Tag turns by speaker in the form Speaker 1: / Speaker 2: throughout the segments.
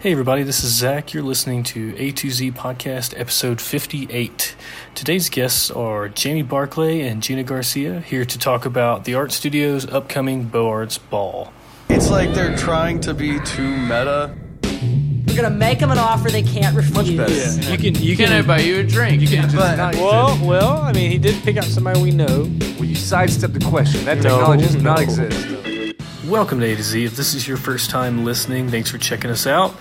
Speaker 1: Hey, everybody, this is Zach. You're listening to A to Z Podcast, episode 58. Today's guests are Jamie Barclay and Gina Garcia, here to talk about the Art Studio's upcoming Beaux Arts Ball.
Speaker 2: It's like they're trying to be too meta.
Speaker 3: We're gonna make them an offer they can't refuse.
Speaker 2: better.
Speaker 4: You can you
Speaker 5: Can I buy you a drink? You can
Speaker 2: But
Speaker 4: well well I mean he did pick out somebody we know.
Speaker 6: Well, you sidestep the question. That technology does not
Speaker 4: no.
Speaker 6: exist.
Speaker 1: Welcome to A to Z. If this is your first time listening, thanks for checking us out.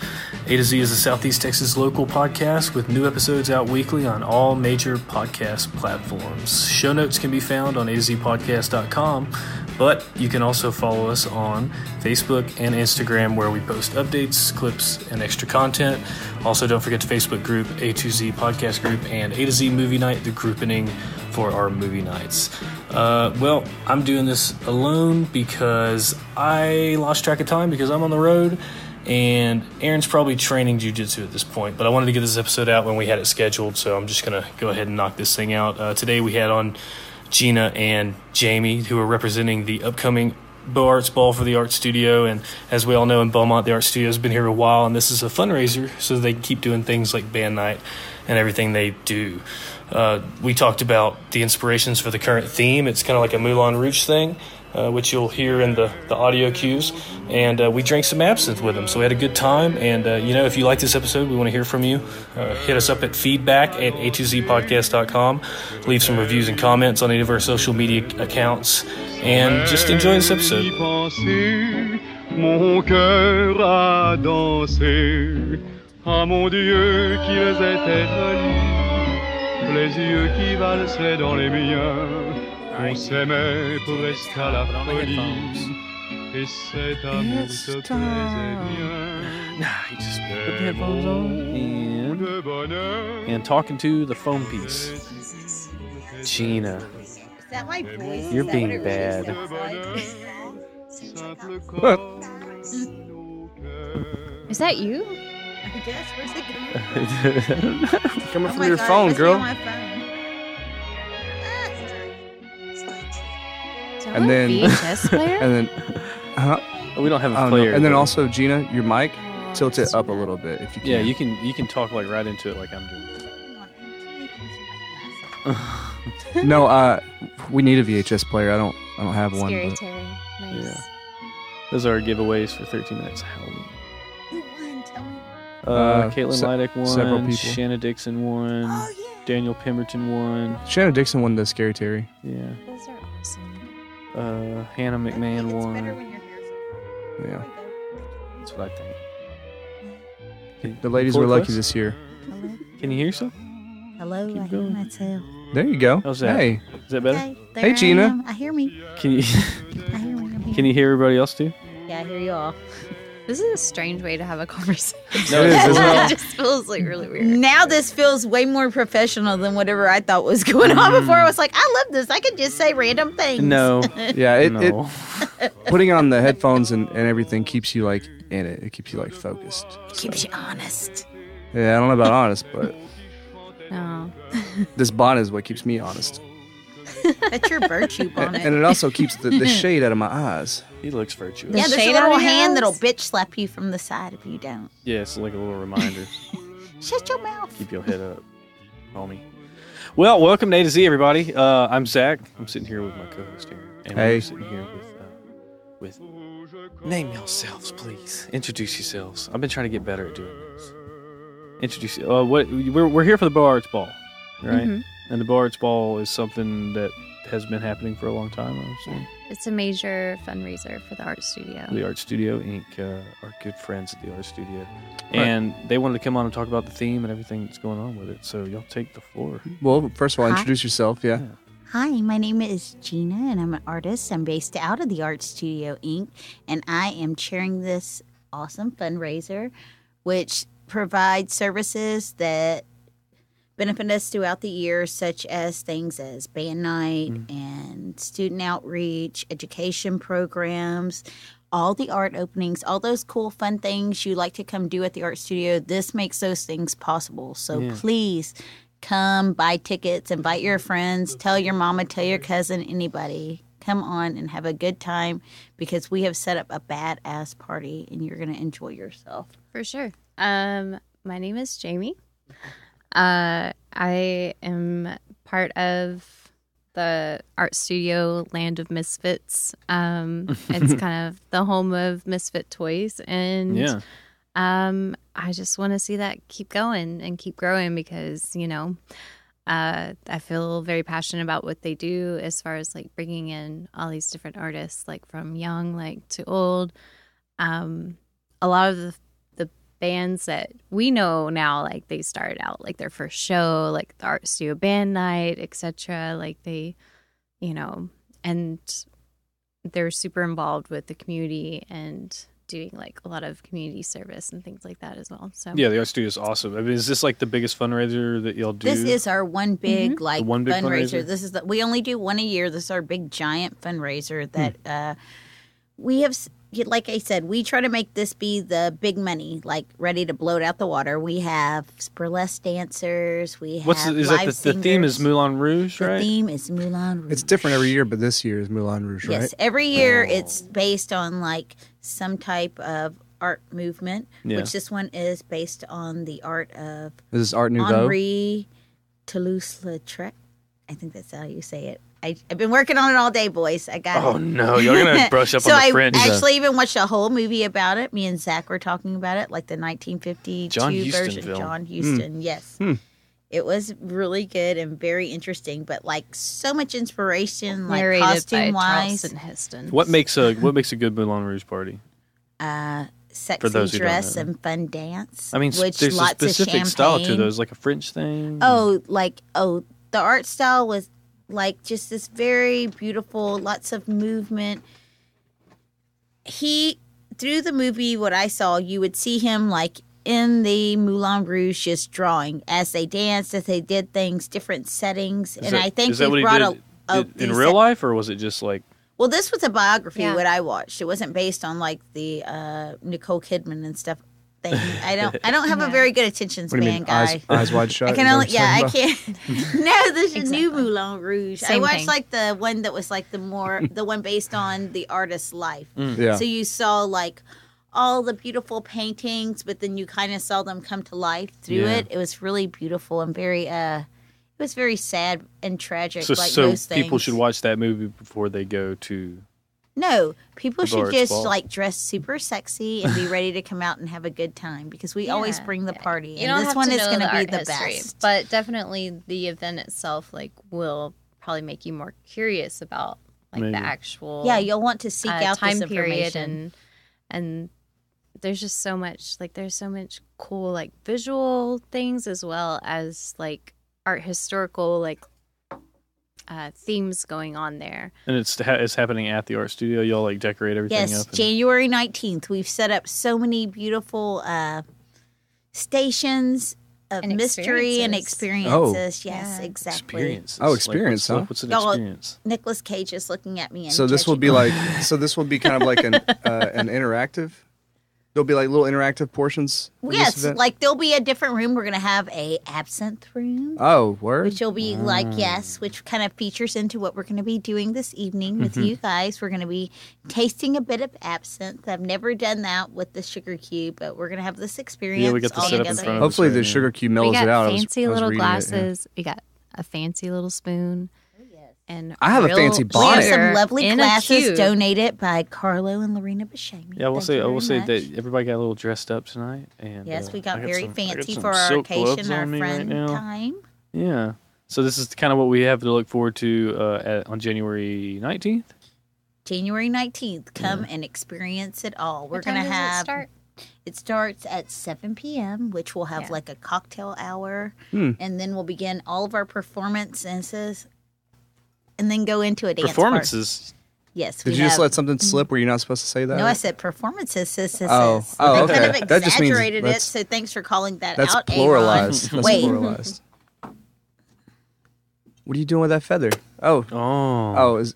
Speaker 1: A to Z is a Southeast Texas local podcast with new episodes out weekly on all major podcast platforms. Show notes can be found on a to zpodcast.com, but you can also follow us on Facebook and Instagram where we post updates, clips, and extra content. Also, don't forget the Facebook group A to Z Podcast Group and A to Z Movie Night, the grouping for our movie nights. Uh, well, I'm doing this alone because I lost track of time because I'm on the road, and Aaron's probably training jujitsu at this point. But I wanted to get this episode out when we had it scheduled, so I'm just gonna go ahead and knock this thing out. Uh, today we had on Gina and Jamie, who are representing the upcoming Beaux Arts Ball for the Art Studio. And as we all know in Beaumont, the Art Studio has been here a while, and this is a fundraiser so they keep doing things like band night and everything they do. Uh, we talked about the inspirations for the current theme. It's kind of like a Moulin Rouge thing, uh, which you'll hear in the, the audio cues. And uh, we drank some absinthe with them, so we had a good time. And, uh, you know, if you like this episode, we want to hear from you. Uh, hit us up at feedback at a2zpodcast.com. Leave some reviews and comments on any of our social media accounts. And just enjoy this episode.
Speaker 7: Ah mon Dieu, qu'ils étaient les yeux qui valsaient dans les miens. Ah, on s'aimait pour rester à la folie, et cet amour se plaisait bien.
Speaker 4: Nah, you just put the headphones on and and talking to the phone piece. Gina,
Speaker 3: Is that my voice?
Speaker 4: You're being
Speaker 3: what it really
Speaker 4: bad.
Speaker 3: sounds like?
Speaker 7: Simple
Speaker 6: What?
Speaker 7: nos cœurs.
Speaker 8: Is that you?
Speaker 3: I guess. Where's it going?
Speaker 6: Coming
Speaker 3: Oh
Speaker 6: from your
Speaker 3: God,
Speaker 6: phone,
Speaker 3: must be
Speaker 6: girl.
Speaker 3: on my phone.
Speaker 8: Is that
Speaker 6: And then-
Speaker 8: VHS player?
Speaker 6: And then, uh,
Speaker 4: we don't have a
Speaker 6: don't know.
Speaker 4: player.
Speaker 6: And then
Speaker 4: but-
Speaker 6: also Gina, your mic, tilt it up a little bit if you can.
Speaker 4: yeah, you can you can talk like right into it like I'm doing.
Speaker 6: No, uh, we need a VHS player. I don't. I don't have one.
Speaker 8: Scary Terry. Nice.
Speaker 4: Yeah. Those are our giveaways for 13 minutes of Halloween. Uh,
Speaker 6: Uh,
Speaker 4: Caitlin
Speaker 6: se-
Speaker 4: Lydick won.
Speaker 6: several people.
Speaker 4: Shanna Dixon won.
Speaker 3: Oh yeah.
Speaker 4: Daniel Pemberton won.
Speaker 6: Shannon Dixon won the Scary Terry.
Speaker 4: Yeah.
Speaker 8: Those are awesome.
Speaker 4: Uh, Hannah
Speaker 3: I think
Speaker 4: McMahon
Speaker 3: it's better
Speaker 4: won.
Speaker 3: when your hair's
Speaker 6: Yeah.
Speaker 4: That's what I think. Can-
Speaker 6: The ladies were lucky
Speaker 4: close?
Speaker 6: this year.
Speaker 3: Hello.
Speaker 4: Can you hear yourself?
Speaker 3: Hello.
Speaker 4: Keep
Speaker 3: I hear
Speaker 4: going.
Speaker 3: myself.
Speaker 6: There you go.
Speaker 4: How's that?
Speaker 6: Hey,
Speaker 4: Is that better?
Speaker 3: Okay,
Speaker 6: Hey,
Speaker 3: I
Speaker 6: Gina.
Speaker 3: am. I hear me.
Speaker 4: Can you
Speaker 3: I hear me.
Speaker 4: Can you hear everybody else too?
Speaker 3: Yeah, I hear you all.
Speaker 8: This is a strange way to have a conversation.
Speaker 4: No,
Speaker 6: it is, isn't
Speaker 8: it
Speaker 6: it?
Speaker 8: just feels like really weird.
Speaker 3: Now this feels way more professional than whatever I thought was going on mm. before. I was like, I love this. I can just say random things.
Speaker 4: No.
Speaker 6: yeah, it, it putting on the headphones and, and everything keeps you like in it. It keeps you like focused.
Speaker 3: It keeps you honest.
Speaker 6: Yeah, I don't know about honest, but
Speaker 8: No.
Speaker 6: this bonnet is what keeps me honest.
Speaker 3: That's your virtue
Speaker 6: And,
Speaker 3: bonnet.
Speaker 6: and it also keeps the, the shade out of my eyes.
Speaker 4: He looks virtuous.
Speaker 3: yeah,
Speaker 8: The
Speaker 3: there's a little
Speaker 8: out of your
Speaker 3: hand that'll bitch slap you from the side if you don't.
Speaker 4: Yeah, it's like a little reminder.
Speaker 3: Shut your mouth.
Speaker 4: Keep your head up, homie. Well, welcome to A to Z, everybody. Uh, I'm Zach. I'm sitting here with my co-host here, and
Speaker 6: Hey.
Speaker 4: we're sitting here with uh, with. Name yourselves, please. Introduce yourselves. I've been trying to get better at doing this. Introduce. Uh, what we're we're here for the Beaux Arts Ball, right?
Speaker 8: Mhm.
Speaker 4: And the Beaux Arts Ball is something that has been happening for a long time. I'm.
Speaker 8: It's a major fundraiser for the art studio.
Speaker 4: The Art Studio Inc. Uh, our good friends at the Art Studio, and they wanted to come on and talk about the theme and everything that's going on with it. So y'all take the floor.
Speaker 6: Well, first of all,
Speaker 3: Hi.
Speaker 6: introduce yourself. Yeah.
Speaker 3: Hi, my name is Gina, and I'm an artist. I'm based out of the Art Studio Inc., and I am chairing this awesome fundraiser, which provides services that benefit us throughout the year, such as things as band night and student outreach, education programs, all the art openings, all those cool, fun things you like to come do at the art studio. This makes those things possible. So
Speaker 4: Yeah.
Speaker 3: please come buy tickets, invite your friends, tell your mama, tell your cousin, anybody. come on and have a good time because we have set up a badass party and you're going to enjoy yourself.
Speaker 8: For sure. Um, my name is Jamie. Uh, I am part of the art studio Land of Misfits. Um, it's kind of the home of Misfit toys, and
Speaker 4: Yeah.
Speaker 8: um, I just want to see that keep going and keep growing because you know, uh, I feel very passionate about what they do as far as like bringing in all these different artists, like from young like to old. Um, a lot of the the bands that we know now, like they started out like their first show, like the art studio band night, etc. Like they, you know, and they're super involved with the community and doing like a lot of community service and things like that as well. So
Speaker 4: Yeah, the art studio is awesome. I mean, is this like the biggest fundraiser that y'all do?
Speaker 3: This is our one big like
Speaker 4: one big
Speaker 3: fundraiser.
Speaker 4: fundraiser?
Speaker 3: This is the, we only do one a year. This is our big giant fundraiser that
Speaker 4: Hmm.
Speaker 3: uh, we have. S- Like I said, we try to make this be the big money, like ready to blow it out the water. We have burlesque dancers. We have
Speaker 4: What's the, is
Speaker 3: live
Speaker 4: that the, the theme is. Moulin Rouge,
Speaker 3: The
Speaker 4: right?
Speaker 3: theme is Moulin Rouge.
Speaker 6: It's different every year, but this year is Moulin Rouge, right?
Speaker 3: Yes, every year oh. it's based on like some type of art movement,
Speaker 4: Yeah.
Speaker 3: which this one is based on the art of
Speaker 6: This is Art Nouveau.
Speaker 3: Henri Toulouse-Lautrec. I think that's how you say it. I, I've been working on it all day, boys. I got
Speaker 4: Oh
Speaker 3: it.
Speaker 4: no, you're gonna brush up
Speaker 3: so
Speaker 4: on the
Speaker 3: I
Speaker 4: French.
Speaker 3: actually even watched a whole movie about it. Me and Zach were talking about it, like the 1952
Speaker 4: John
Speaker 3: version.
Speaker 4: film.
Speaker 3: John Huston, yes. It was really good and very interesting, but like so much inspiration, like
Speaker 8: narrated by
Speaker 3: costume wise,
Speaker 8: Charlton Heston.
Speaker 4: what makes a what makes a good Moulin Rouge party?
Speaker 3: uh, sexy
Speaker 4: For those
Speaker 3: dress and fun dance.
Speaker 4: I mean,
Speaker 3: which
Speaker 4: there's a
Speaker 3: lots of
Speaker 4: specific style to those, like a French thing.
Speaker 3: Oh, like oh, the art style was like just this very beautiful, lots of movement. He through the movie, what I saw, you would see him like in the Moulin Rouge just drawing as they danced, as they did things, different settings,
Speaker 4: Is
Speaker 3: and
Speaker 4: that-
Speaker 3: I think
Speaker 4: is that
Speaker 3: we
Speaker 4: what he
Speaker 3: brought
Speaker 4: did,
Speaker 3: a, a
Speaker 4: did in real
Speaker 3: set-
Speaker 4: life, or was it just like
Speaker 3: Well, this was a biography.
Speaker 8: Yeah.
Speaker 3: What I watched, it wasn't based on like the uh, Nicole Kidman and stuff. Thing. I don't. I don't have a very good attention
Speaker 6: What do you
Speaker 3: span,
Speaker 6: mean?
Speaker 3: guy.
Speaker 6: Eyes, eyes wide shut?
Speaker 3: I can only, yeah, I can't. no, this is new Moulin Rouge. I watched
Speaker 8: thing.
Speaker 3: like the one that was like the more, the one based on the artist's life.
Speaker 6: about? Yeah.
Speaker 3: So you saw like all the beautiful paintings, but then you kind of saw them come to life through
Speaker 4: Yeah.
Speaker 3: it. It was really beautiful and very, uh, it was very sad and tragic.
Speaker 4: so?
Speaker 3: like
Speaker 4: so
Speaker 3: most
Speaker 4: people should watch that movie before they go to.
Speaker 3: No, people
Speaker 4: The
Speaker 3: should
Speaker 4: Bard's
Speaker 3: just
Speaker 4: Ball.
Speaker 3: like dress super sexy and be ready to come out and have a good time because we always
Speaker 8: Yeah,
Speaker 3: bring the
Speaker 8: yeah.
Speaker 3: party.
Speaker 8: You
Speaker 3: and
Speaker 8: don't
Speaker 3: this
Speaker 8: have
Speaker 3: one
Speaker 8: to
Speaker 3: is
Speaker 8: know
Speaker 3: going to
Speaker 8: the
Speaker 3: be
Speaker 8: art
Speaker 3: the
Speaker 8: history,
Speaker 3: best.
Speaker 8: but definitely the event itself, like, will probably make you more curious about like
Speaker 4: Maybe.
Speaker 8: the actual
Speaker 3: yeah, you'll want to seek
Speaker 8: uh,
Speaker 3: out
Speaker 8: time
Speaker 3: this
Speaker 8: period
Speaker 3: information.
Speaker 8: and and there's just so much like there's so much cool like visual things as well as like art historical like uh, themes going on there.
Speaker 4: And it's ha- it's happening at the art studio. Y'all like decorate everything
Speaker 3: Yes,
Speaker 4: up. and-
Speaker 3: January 19th. We've set up so many beautiful uh, stations of
Speaker 8: And
Speaker 3: mystery and
Speaker 8: experiences.
Speaker 3: experiences. Yes,
Speaker 8: Yeah.
Speaker 3: exactly.
Speaker 4: experiences.
Speaker 6: Oh,
Speaker 4: Like,
Speaker 6: experience,
Speaker 4: what's,
Speaker 6: huh?
Speaker 4: What's an
Speaker 3: Y'all-
Speaker 4: experience?
Speaker 3: Nicolas Cage is looking at me. And
Speaker 6: So this will
Speaker 3: judging
Speaker 6: be
Speaker 3: me.
Speaker 6: like, so this will be kind of like an uh, an interactive. There'll be like little interactive portions.
Speaker 3: Yes, like there'll be a different room. We're gonna have a absinthe room,
Speaker 6: Oh, word.
Speaker 3: which will be like
Speaker 6: Ah.
Speaker 3: yes, which kind of features into what we're gonna be doing this evening with
Speaker 6: Mm-hmm.
Speaker 3: you guys. We're gonna be tasting a bit of absinthe. I've never done that with the sugar cube, but we're gonna have this experience
Speaker 4: Yeah, we got the
Speaker 3: all
Speaker 4: setup in
Speaker 3: together.
Speaker 4: front of
Speaker 6: Hopefully the sugar cube
Speaker 8: we
Speaker 6: mellows
Speaker 8: got
Speaker 6: it out. I was-
Speaker 8: fancy
Speaker 6: I was
Speaker 8: little
Speaker 6: reading it, yeah.
Speaker 8: glasses. We got a fancy little spoon. And
Speaker 6: I have a
Speaker 8: real
Speaker 6: fancy
Speaker 3: We have some lovely
Speaker 8: in a
Speaker 3: glasses donated by Carlo and Lorena Buscemi.
Speaker 4: Yeah, we'll
Speaker 3: Thank
Speaker 4: say
Speaker 3: you
Speaker 4: I will
Speaker 3: very
Speaker 4: say that everybody got a little dressed up tonight, and
Speaker 3: Yes,
Speaker 4: uh,
Speaker 3: we got
Speaker 4: I
Speaker 3: very
Speaker 4: some- I got
Speaker 3: fancy for our occasion, our
Speaker 4: on me right
Speaker 3: friend time.
Speaker 4: Yeah. So this is kind of what we have to look forward to uh, at, on January nineteenth.
Speaker 3: January 19th. Come and experience it all. We're
Speaker 8: What
Speaker 3: going to
Speaker 8: does it
Speaker 3: have
Speaker 8: start?
Speaker 3: It starts at 7 p.m., which will have
Speaker 8: Yeah.
Speaker 3: like a cocktail hour.
Speaker 6: Hmm.
Speaker 3: And then we'll begin all of our performances and then go into a dance part.
Speaker 4: Performances.
Speaker 3: Yes.
Speaker 6: Did
Speaker 3: we
Speaker 6: you just let something slip where you're not supposed to say that?
Speaker 3: No, I said performances. Sis, sis,
Speaker 6: Oh.
Speaker 3: sis.
Speaker 6: Oh,
Speaker 3: They kind
Speaker 6: okay.
Speaker 3: of
Speaker 6: That just means
Speaker 3: exaggerated it, so thanks for calling that
Speaker 6: That's
Speaker 3: out.
Speaker 6: pluralized.
Speaker 3: Aaron.
Speaker 6: That's
Speaker 3: Wait,
Speaker 6: pluralized. What are you doing with that feather? Oh,
Speaker 4: Oh.
Speaker 6: oh, is,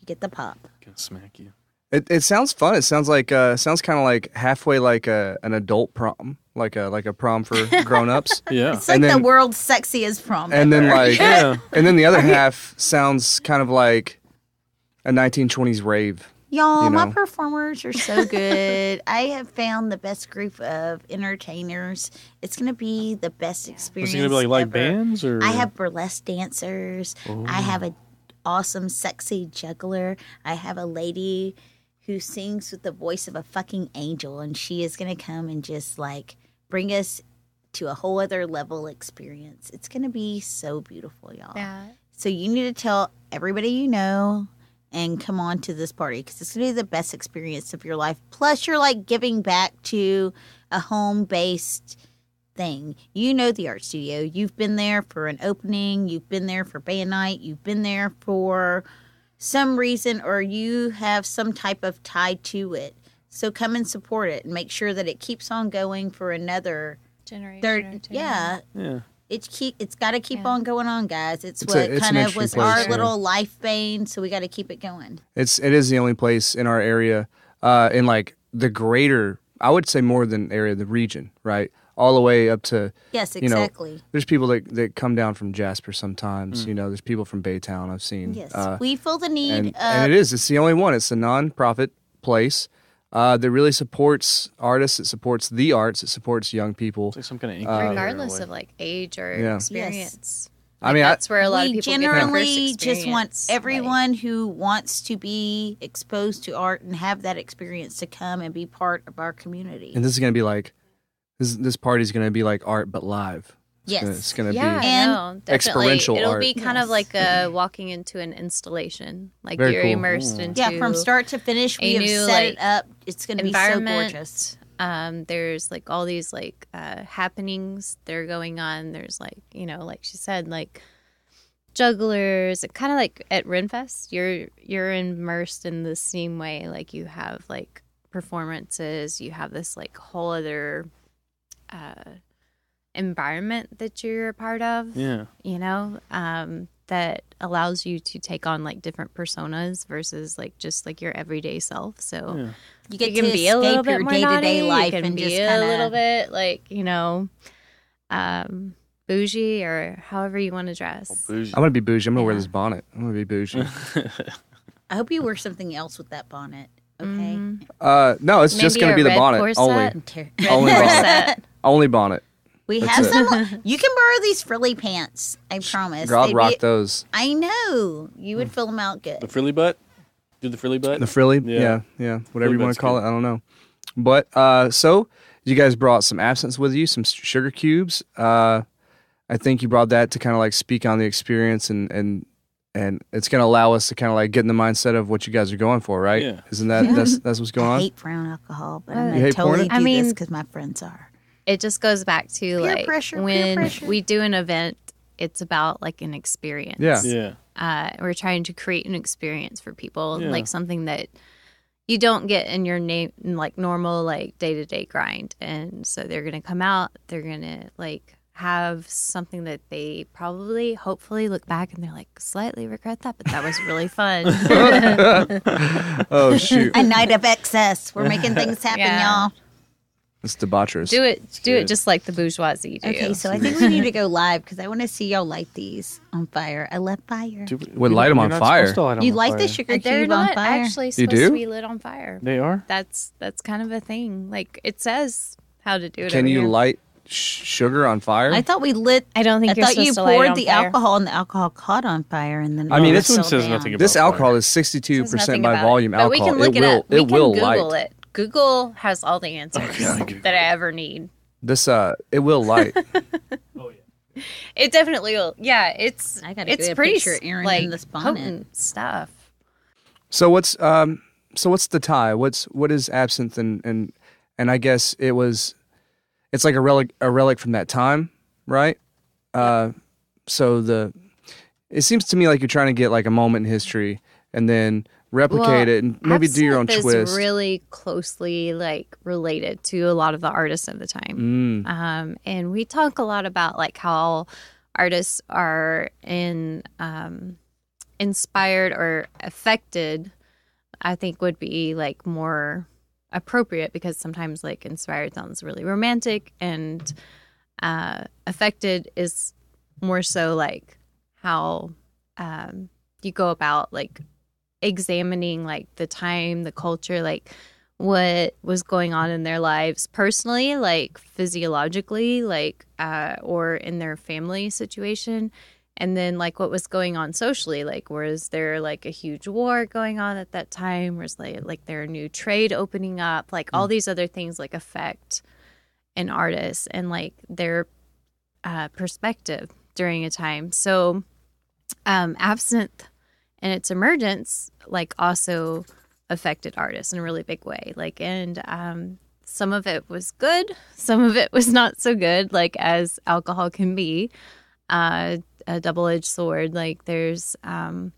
Speaker 3: you get the pop.
Speaker 4: Gonna smack you.
Speaker 6: it, it sounds fun. It sounds like uh, sounds kind of like halfway like a, an adult prom, like a like a prom for grown-ups.
Speaker 4: Yeah.
Speaker 3: It's like
Speaker 6: And
Speaker 3: the
Speaker 6: then-
Speaker 3: world's sexiest prom.
Speaker 6: and then like
Speaker 4: Yeah.
Speaker 6: and then the other half sounds kind of like a 1920s rave.
Speaker 3: Y'all,
Speaker 6: you
Speaker 3: my performers are so good. I have found the best group of entertainers. It's going to be the best experience.
Speaker 4: Is it gonna be like live bands or?
Speaker 3: I have burlesque dancers. I oh. have an awesome, sexy juggler. I have a lady who sings with the voice of a fucking angel, and she is going to come and just like bring us to a whole other level experience. It's going to be so beautiful, y'all.
Speaker 8: Yeah.
Speaker 3: So you need to tell everybody you know and come on to this party because it's going to be the best experience of your life. Plus, you're like giving back to a home based thing. You know the art studio. You've been there for an opening, you've been there for band night, you've been there for some reason, or you have some type of tie to it. So come and support it and make sure that it keeps on going for another
Speaker 8: Generation.
Speaker 3: third.
Speaker 8: two.
Speaker 3: Yeah,
Speaker 4: yeah.
Speaker 3: it's keep it's got to keep
Speaker 8: Yeah.
Speaker 3: on going on, guys. It's,
Speaker 6: It's a-
Speaker 3: what
Speaker 6: it's
Speaker 3: kind of was
Speaker 6: place,
Speaker 3: our
Speaker 6: yeah.
Speaker 3: little life bane, so we got to keep it going.
Speaker 6: It's it is the only place in our area, uh, in like the greater. I would say more than area, the region, right? All the way up to
Speaker 3: Yes,
Speaker 6: You know,
Speaker 3: exactly.
Speaker 6: there's people that that come down from Jasper sometimes. You know, there's people from Baytown I've seen.
Speaker 3: yes,
Speaker 6: Uh,
Speaker 3: we feel the need.
Speaker 6: and,
Speaker 3: of,
Speaker 6: and it is. It's the only one. It's a non-profit place uh, that really supports artists. It supports the arts. It supports young people.
Speaker 4: It's like some kind of
Speaker 6: Uh,
Speaker 8: regardless of like age or
Speaker 6: Yeah.
Speaker 8: experience.
Speaker 6: I mean, I,
Speaker 8: That's where a lot
Speaker 3: we
Speaker 8: of people get their
Speaker 3: generally
Speaker 8: first
Speaker 3: just want
Speaker 8: experience, like-
Speaker 3: everyone who wants to be exposed to art and have that experience to come and be part of our community.
Speaker 6: and this is gonna be like this. This party's gonna be like art, but live. It's
Speaker 3: Yes.
Speaker 6: gonna, it's gonna
Speaker 8: yeah,
Speaker 6: be.
Speaker 3: And-
Speaker 8: no, definitely.
Speaker 6: experiential
Speaker 8: It'll
Speaker 6: art.
Speaker 8: be kind
Speaker 3: Yes.
Speaker 8: of like a walking into an installation. Like
Speaker 6: Very
Speaker 8: you're
Speaker 6: cool.
Speaker 8: immersed into
Speaker 3: yeah, from start to finish, We have
Speaker 8: new,
Speaker 3: set it up. It's going to be so gorgeous.
Speaker 8: um there's like all these like uh happenings that are going on there's like you know like she said like jugglers kind of like at renfest you're you're immersed in the same way like you have like performances you have this like whole other uh environment that you're a part of
Speaker 4: yeah.
Speaker 8: you know um that allows you to take on like different personas versus like just like your everyday self so
Speaker 4: Yeah.
Speaker 3: You get
Speaker 8: you can
Speaker 3: to
Speaker 8: be a little
Speaker 3: escape
Speaker 8: bit
Speaker 3: your
Speaker 8: more
Speaker 3: day to day life and
Speaker 8: be
Speaker 3: just
Speaker 8: a little bit like you know, um, bougie or however you want to dress.
Speaker 4: Bougie.
Speaker 6: I'm gonna be bougie. I'm gonna wear this bonnet. I'm gonna be bougie.
Speaker 3: I hope you wear something else with that bonnet. Okay.
Speaker 8: Mhm.
Speaker 6: uh, no, it's just gonna be the bonnet
Speaker 8: corset?
Speaker 6: only.
Speaker 3: Ter-
Speaker 6: Only bonnet. Only bonnet.
Speaker 3: We
Speaker 6: That's
Speaker 3: have
Speaker 6: it.
Speaker 3: some. You can borrow these frilly pants. I promise.
Speaker 6: God
Speaker 3: They'd
Speaker 6: rock
Speaker 3: be-
Speaker 6: those.
Speaker 3: I know you would fill them out good.
Speaker 4: The frilly butt. Do the frilly butt.
Speaker 6: The frilly,
Speaker 4: Yeah.
Speaker 6: yeah, yeah, whatever you want
Speaker 4: butt's
Speaker 6: to call
Speaker 4: good.
Speaker 6: it. I don't know. But uh, so you guys brought some absinthe with you, some s- sugar cubes. Uh, I think you brought that to kind of like speak on the experience and and and it's going to allow us to kind of like get in the mindset of what you guys are going for, right?
Speaker 4: Yeah.
Speaker 6: Isn't that that's that's what's going
Speaker 3: I
Speaker 6: on?
Speaker 3: hate brown alcohol, but I'm gonna totally
Speaker 6: pouring
Speaker 3: do
Speaker 8: it? I
Speaker 3: this
Speaker 8: mean-
Speaker 3: because my friends are.
Speaker 8: It just goes back to
Speaker 3: Peer
Speaker 8: like
Speaker 3: pressure, peer
Speaker 8: when
Speaker 3: pressure.
Speaker 8: we do an event, it's about like an experience.
Speaker 6: Yeah.
Speaker 4: Yeah.
Speaker 8: uh, we're trying to create an experience for people,
Speaker 4: Yeah.
Speaker 8: like something that you don't get in your name, like normal, like day to day grind. And so they're gonna come out, they're gonna like have something that they probably, hopefully, look back and they're like slightly regret that, but that was really fun.
Speaker 6: oh shoot,
Speaker 3: A night of excess. We're making things happen,
Speaker 8: Yeah.
Speaker 3: y'all.
Speaker 6: It's debaucherous.
Speaker 8: do it, do
Speaker 4: good.
Speaker 8: it just like the bourgeoisie do.
Speaker 3: Okay, so I think we need to go live because I want to see y'all light these on fire. I love fire.
Speaker 4: Do we-
Speaker 6: Would
Speaker 4: we-
Speaker 6: light 'em
Speaker 4: you're
Speaker 6: on
Speaker 4: not
Speaker 6: fire.
Speaker 4: supposed to light 'em
Speaker 3: you
Speaker 4: on
Speaker 3: light
Speaker 4: fire.
Speaker 3: the sugar
Speaker 8: they're
Speaker 3: cube on
Speaker 8: not
Speaker 3: fire.
Speaker 8: actually supposed
Speaker 6: do?
Speaker 8: to be lit on fire.
Speaker 4: They are.
Speaker 8: That's that's kind of a thing. Like it says how to do it.
Speaker 6: Can
Speaker 8: over
Speaker 6: you
Speaker 8: here.
Speaker 6: light sh- sugar on fire?
Speaker 3: I thought we lit.
Speaker 8: I don't think
Speaker 3: I
Speaker 8: you're
Speaker 3: thought you
Speaker 8: supposed to light it
Speaker 3: poured the
Speaker 8: fire.
Speaker 3: alcohol and the alcohol caught on fire and then.
Speaker 6: I mean, this
Speaker 4: one says
Speaker 3: down.
Speaker 4: nothing about
Speaker 6: this
Speaker 4: fire.
Speaker 6: alcohol is
Speaker 8: sixty-two
Speaker 6: percent by volume
Speaker 8: it. But we can look
Speaker 6: it
Speaker 8: it,
Speaker 6: will
Speaker 8: up. We
Speaker 6: it
Speaker 8: can
Speaker 6: will
Speaker 8: Google
Speaker 6: light.
Speaker 8: it. Google has all the answers
Speaker 4: Google.
Speaker 8: that I ever need.
Speaker 6: This uh, it will light.
Speaker 8: Oh yeah, it definitely will. Yeah, it's
Speaker 3: I gotta
Speaker 8: it's
Speaker 3: a
Speaker 8: pretty
Speaker 3: picture of Aaron in
Speaker 8: like
Speaker 3: this bonnet.
Speaker 8: potent stuff.
Speaker 6: So what's um so what's the tie? What's what is absinthe and and and I guess it was it's like a relic a relic from that time, right? Uh so the it seems to me like you're trying to get like a moment in history and then replicate
Speaker 8: Well,
Speaker 6: it and maybe do your own
Speaker 8: Absinthe
Speaker 6: twist.
Speaker 8: Is really closely like related to a lot of the artists of the time.
Speaker 6: Mm,
Speaker 8: um, and we talk a lot about like how artists are in um, inspired or affected i think would be like more appropriate because sometimes like inspired sounds really romantic and uh, affected is more so like how um, you go about like examining like the time, the culture, like what was going on in their lives personally, like physiologically, like uh, or in their family situation, and then like what was going on socially, like was there like a huge war going on at that time? Was like like there a new trade opening up? Like all these other things like affect an artist and like their uh, perspective during a time. So um, absinthe and its emergence like also affected artists in a really big way. Like and um, some of it was good some of it was not so good like as alcohol can be. Uh, a double-edged sword like there's um,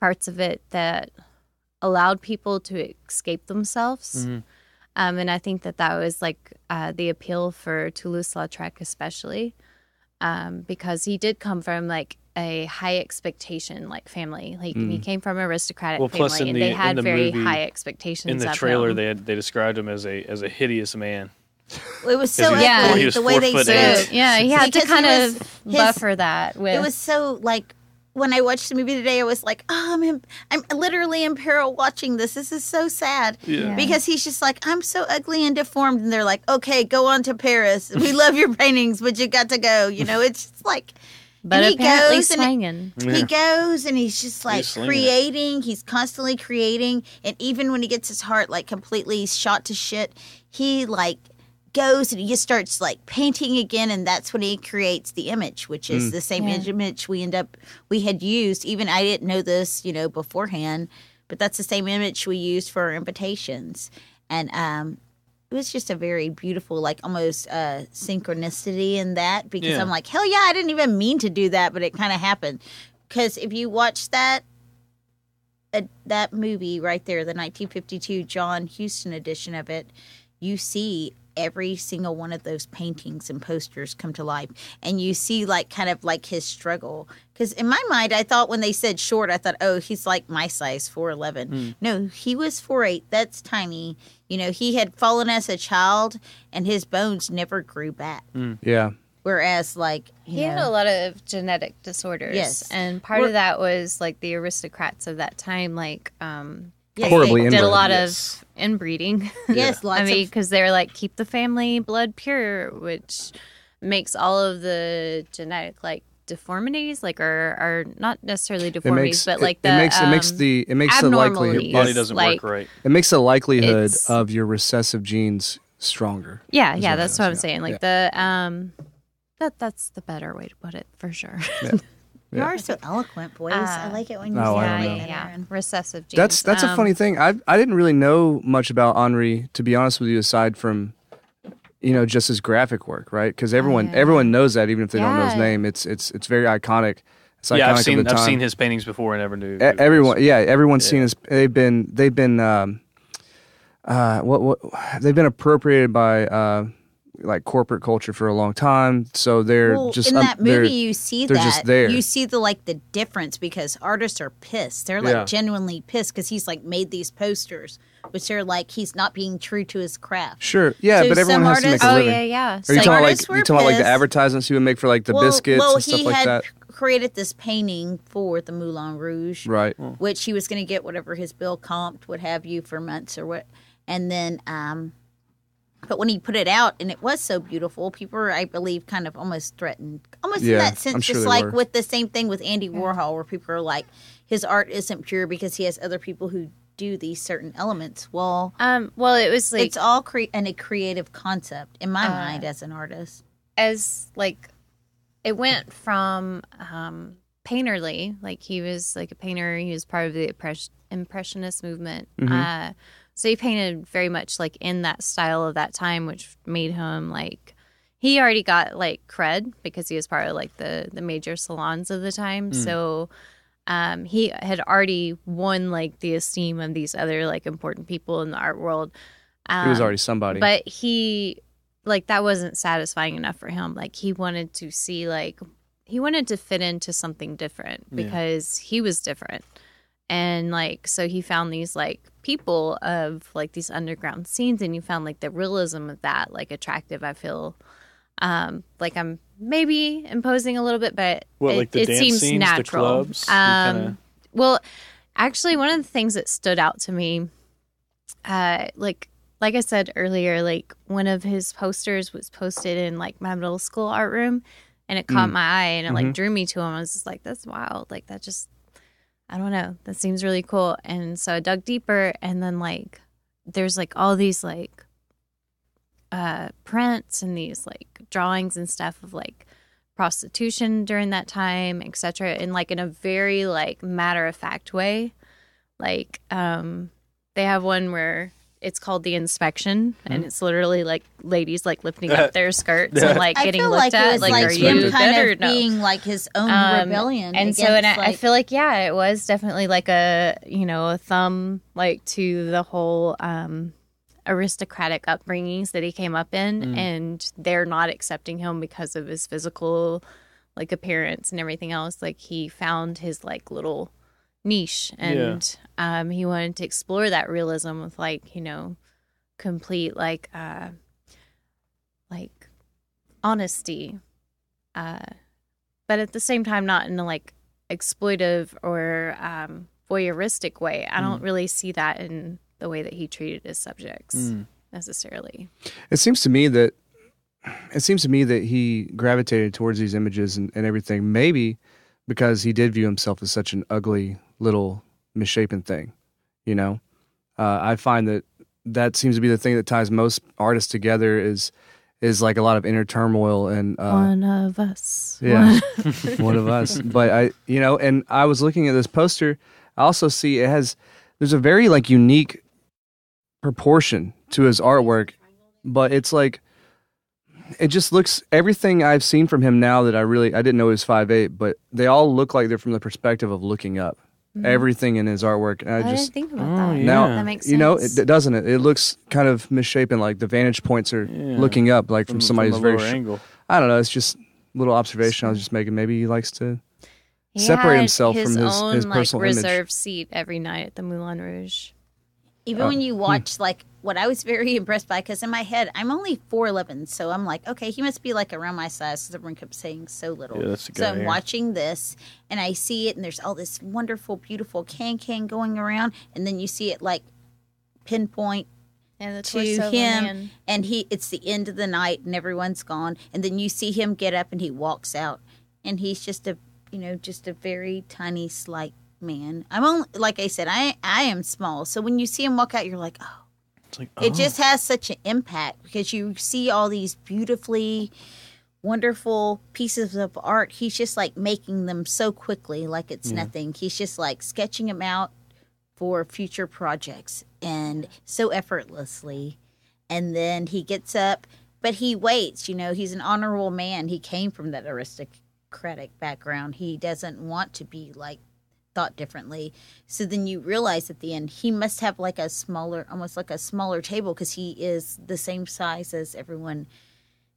Speaker 8: parts of it that allowed people to escape themselves. Um, and i think that that was like uh, the appeal for toulouse-lautrec especially um, because he did come from like a high expectation like family. Like he mm. came from an aristocratic
Speaker 4: Well,
Speaker 8: family, and
Speaker 4: the-
Speaker 8: they had
Speaker 4: the
Speaker 8: very
Speaker 4: movie-
Speaker 8: high expectations.
Speaker 4: In the
Speaker 8: of
Speaker 4: trailer,
Speaker 8: him.
Speaker 4: they had, they described him as a as a hideous man.
Speaker 3: It was so
Speaker 8: Yeah.
Speaker 4: he was
Speaker 3: the way they
Speaker 4: foot
Speaker 3: said
Speaker 8: yeah, he had
Speaker 3: Because
Speaker 8: to kind
Speaker 3: was-
Speaker 8: of
Speaker 3: his-
Speaker 8: buffer that with.
Speaker 3: It was so like when I watched the movie today, I was like, "Oh, I'm in, I'm literally in peril watching this. This is so sad."
Speaker 4: Yeah.
Speaker 3: Because he's just like, "I'm so ugly and deformed," and they're like, "Okay, go on to Paris. We love your paintings, but you got to go." You know, it's just like.
Speaker 8: But
Speaker 3: and he
Speaker 8: apparently
Speaker 3: goes and-
Speaker 8: swinging.
Speaker 3: He goes and he's just like
Speaker 4: slinging it.
Speaker 3: creating. He's constantly creating, and even when he gets his heart like completely shot to shit, he like goes and he just starts like painting again, and that's when he creates the image, which is the same
Speaker 8: Yeah.
Speaker 3: image we end up we had used. Even I didn't know this, you know, beforehand, but that's the same image we used for our invitations, and um. It was just a very beautiful, like almost uh, synchronicity in that because
Speaker 4: Yeah.
Speaker 3: I'm like, hell yeah, I didn't even mean to do that, but it kind of happened. Because if you watch that uh, that movie right there, the 1952 John Huston edition of it, you see every single one of those paintings and posters come to life, and you see like kind of like his struggle. Because in my mind, I thought when they said short, I thought, oh, he's like my size, 4'11. No, he was 4'8. That's tiny. You know, he had fallen as a child, and his bones never grew back.
Speaker 6: Yeah.
Speaker 3: Whereas, like, you
Speaker 8: He had a lot of genetic disorders.
Speaker 3: Yes.
Speaker 8: And part
Speaker 3: We're-
Speaker 8: of that was like the aristocrats of that time, like, um,
Speaker 3: yes,
Speaker 6: Horribly
Speaker 3: they-
Speaker 8: did a lot
Speaker 4: yes.
Speaker 8: of inbreeding.
Speaker 3: yes, lots
Speaker 8: I mean,
Speaker 3: of
Speaker 8: because they're like, keep the family blood pure, which makes all of the genetic, like, deformities, like, are, are not necessarily
Speaker 6: It
Speaker 8: deformities,
Speaker 6: makes
Speaker 8: but
Speaker 6: it-
Speaker 8: like the.
Speaker 6: it makes it makes the it makes the likelihood
Speaker 8: abnormalities.
Speaker 4: Body doesn't
Speaker 8: like-
Speaker 4: work right.
Speaker 6: it makes the likelihood of your recessive genes stronger.
Speaker 8: Yeah, yeah, that's what I'm saying. Like the um that that's the better way to put it for sure.
Speaker 3: You are so eloquent, boys. I
Speaker 8: Uh,
Speaker 3: like it when you
Speaker 6: No,
Speaker 3: say
Speaker 6: I
Speaker 3: it
Speaker 6: don't
Speaker 8: yeah, yeah, yeah. Recessive genes.
Speaker 6: That's that's a
Speaker 8: Um,
Speaker 6: funny thing. I I didn't really know much about Henri to be honest with you, aside from you know just his graphic work, right? Because everyone
Speaker 8: yeah.
Speaker 6: everyone knows that, even if they don't know his name. It's it's it's very iconic. It's iconic
Speaker 4: I've
Speaker 6: of
Speaker 4: seen
Speaker 6: the
Speaker 4: I've seen his paintings before. and never knew. Who it
Speaker 6: everyone,
Speaker 4: was.
Speaker 6: yeah, everyone's seen his. They've been they've been um, uh, what what they've been appropriated by uh, like corporate culture for a long time. So they're
Speaker 3: Well,
Speaker 6: just
Speaker 3: in
Speaker 6: um,
Speaker 3: that
Speaker 6: they're-
Speaker 3: movie, you see
Speaker 6: they're
Speaker 3: that
Speaker 6: just there.
Speaker 3: you see the like the difference because artists are pissed. They're like
Speaker 6: Yeah.
Speaker 3: genuinely pissed because he's like made these posters, which they're like he's not being true to his craft.
Speaker 6: Sure, yeah,
Speaker 3: So
Speaker 6: but everyone
Speaker 3: some
Speaker 6: has to make
Speaker 3: artists-
Speaker 6: a
Speaker 8: Oh yeah, yeah.
Speaker 6: Are you
Speaker 3: Some
Speaker 6: talking like
Speaker 3: artists
Speaker 6: you
Speaker 3: were
Speaker 6: talking about like the advertisements he would make for like the
Speaker 3: well,
Speaker 6: biscuits
Speaker 3: well,
Speaker 6: and stuff
Speaker 3: he
Speaker 6: like
Speaker 3: had
Speaker 6: that?
Speaker 3: created this painting for the Moulin Rouge,
Speaker 6: Right.
Speaker 3: which he was going to get whatever his bill comped, what have you, for months or what. And then, um, but when he put it out and it was so beautiful, people were, I believe, kind of almost threatened, almost in that sense,
Speaker 6: I'm sure
Speaker 3: just
Speaker 6: they
Speaker 3: like
Speaker 6: were.
Speaker 3: with the same thing with Andy Warhol, where people are like, his art isn't pure because he has other people who do these certain elements. Well,
Speaker 8: Um well it was like
Speaker 3: it's all cre- in a creative concept in my
Speaker 8: Uh,
Speaker 3: mind as an artist.
Speaker 8: as like it went from um painterly like he was like a painter he was part of the impress- impressionist movement uh so he painted very much like in that style of that time which made him like he already got like cred because he was part of like the the major salons of the time. So um he had already won like the esteem of these other like important people in the art world. Um,
Speaker 6: He was already somebody.
Speaker 8: but he like that wasn't satisfying enough for him. Like he wanted to see like he wanted to fit into something different because he was different and like so he found these like people of like these underground scenes and you found like the realism of that like attractive i feel um like i'm maybe imposing a little bit but
Speaker 4: What,
Speaker 8: it,
Speaker 4: like
Speaker 8: it seems
Speaker 4: scenes, the
Speaker 8: natural
Speaker 4: clubs?
Speaker 8: Um
Speaker 4: kinda-
Speaker 8: well Actually, one of the things that stood out to me, uh, like like I said earlier, like one of his posters was posted in like my middle school art room, and it caught my eye and it like drew me to him. I was just like, "That's wild!" Like that just, I don't know, that seems really cool. And so I dug deeper, and then like there's like all these like uh prints and these like drawings and stuff of like prostitution during that time, etc. In like in a very like matter of fact way. Like um they have one where it's called the inspection and it's literally like ladies like lifting up their skirts and like
Speaker 3: I
Speaker 8: getting
Speaker 3: feel
Speaker 8: looked
Speaker 3: like
Speaker 8: at
Speaker 3: it was
Speaker 8: like,
Speaker 3: like,
Speaker 8: are you
Speaker 3: kind
Speaker 8: good or
Speaker 3: of
Speaker 8: no?
Speaker 3: being like his own
Speaker 8: Um,
Speaker 3: rebellion.
Speaker 8: and so and I,
Speaker 3: against,
Speaker 8: I feel like yeah it was definitely like a you know a thumb like to the whole um aristocratic upbringings that he came up in and they're not accepting him because of his physical like appearance and everything else like he found his like little niche. And um he wanted to explore that realism with like you know complete like uh like honesty uh but at the same time not in a like exploitive or um voyeuristic way. I don't really see that in the way that he treated his subjects necessarily.
Speaker 6: It seems to me that it seems to me that he gravitated towards these images and, and everything, maybe because he did view himself as such an ugly little misshapen thing. You know, uh, I find that that seems to be the thing that ties most artists together is is like a lot of inner turmoil and uh,
Speaker 8: one of us
Speaker 6: yeah, one of us. But I, you know, and I was looking at this poster. I also see it has there's a very like unique proportion to his artwork, but it's like it just looks everything I've seen from him now that I really I didn't know he was five eight, but they all look like they're from the perspective of looking up. Everything in his artwork, and I.
Speaker 8: I
Speaker 6: just
Speaker 8: didn't think about
Speaker 4: Oh,
Speaker 8: that.
Speaker 4: yeah.
Speaker 6: now
Speaker 8: that makes sense.
Speaker 6: you know it, doesn't it? It looks kind of misshapen, like the vantage points are
Speaker 4: Yeah.
Speaker 6: looking up, like from, somebody who's
Speaker 4: a
Speaker 6: very sh-
Speaker 4: angle.
Speaker 6: I don't know. It's just a little observation I was just making. Maybe he likes to.
Speaker 8: He
Speaker 6: separate
Speaker 8: had
Speaker 6: himself from his-
Speaker 8: own,
Speaker 6: his
Speaker 8: like,
Speaker 6: personal image.
Speaker 8: reserved seat every night at the Moulin Rouge.
Speaker 3: even
Speaker 6: Oh,
Speaker 3: when
Speaker 6: hmm.
Speaker 3: you watch like what I was very impressed by, because in my head I'm only four eleven, so I'm like, okay, he must be like around my size because everyone kept saying so little.
Speaker 4: Yeah, that's
Speaker 3: so I'm
Speaker 4: here.
Speaker 3: watching this and I see it, and there's all this wonderful, beautiful can can going around, and then you see it like pinpoint
Speaker 8: And the
Speaker 3: to
Speaker 8: torso of a
Speaker 3: him
Speaker 8: man.
Speaker 3: and he it's the end of the night and everyone's gone and then you see him get up and he walks out and he's just a you know just a very tiny slight man i'm only like i said i i am small so when you see him walk out you're like oh
Speaker 4: Like,
Speaker 3: it just oh. has such an impact because you see all these beautifully wonderful pieces of art. He's just like making them so quickly like it's nothing. He's just like sketching them out for future projects and so effortlessly. And then he gets up but he waits you know he's an honorable man. He came from that aristocratic background. He doesn't want to be like thought differently. So then you realize at the end he must have like a smaller almost like a smaller table because he is the same size as everyone.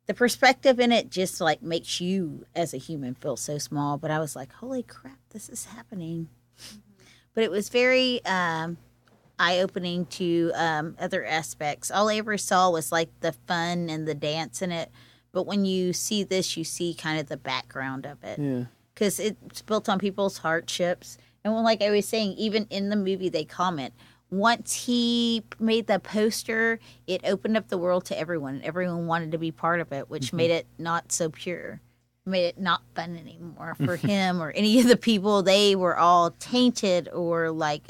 Speaker 3: The perspective in it just like makes you as a human feel so small. But i was like holy crap this is happening. But it was very um eye-opening to um, other aspects. All i ever saw was like the fun and the dance in it. But when you see this you see kind of the background of it.
Speaker 4: Yeah.
Speaker 3: because it's built on people's hardships. And like I was saying, even in the movie, they comment once he made the poster, it opened up the world to everyone. and Everyone wanted to be part of it, which mm-hmm. made it not so pure, made it not fun anymore for him or any of the people. They were all tainted or like,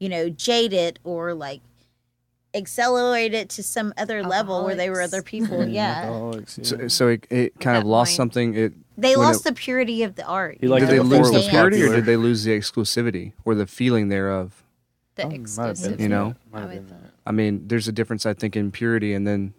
Speaker 3: you know, jaded or like accelerated to some other level where they were other people. Mm-hmm. yeah,
Speaker 4: Alcoholics, yeah.
Speaker 6: So, so it, it kind of lost
Speaker 8: point.
Speaker 6: something. It
Speaker 3: they lost
Speaker 6: it-
Speaker 3: the purity of the art. You
Speaker 6: did they lose the
Speaker 4: it
Speaker 6: purity or did they lose the exclusivity or the feeling thereof?
Speaker 8: The
Speaker 4: Oh, might have
Speaker 8: exclusive.
Speaker 4: been
Speaker 6: You know?
Speaker 8: I
Speaker 4: been
Speaker 8: would-
Speaker 4: that.
Speaker 6: I mean, there's a difference, I think, in purity and then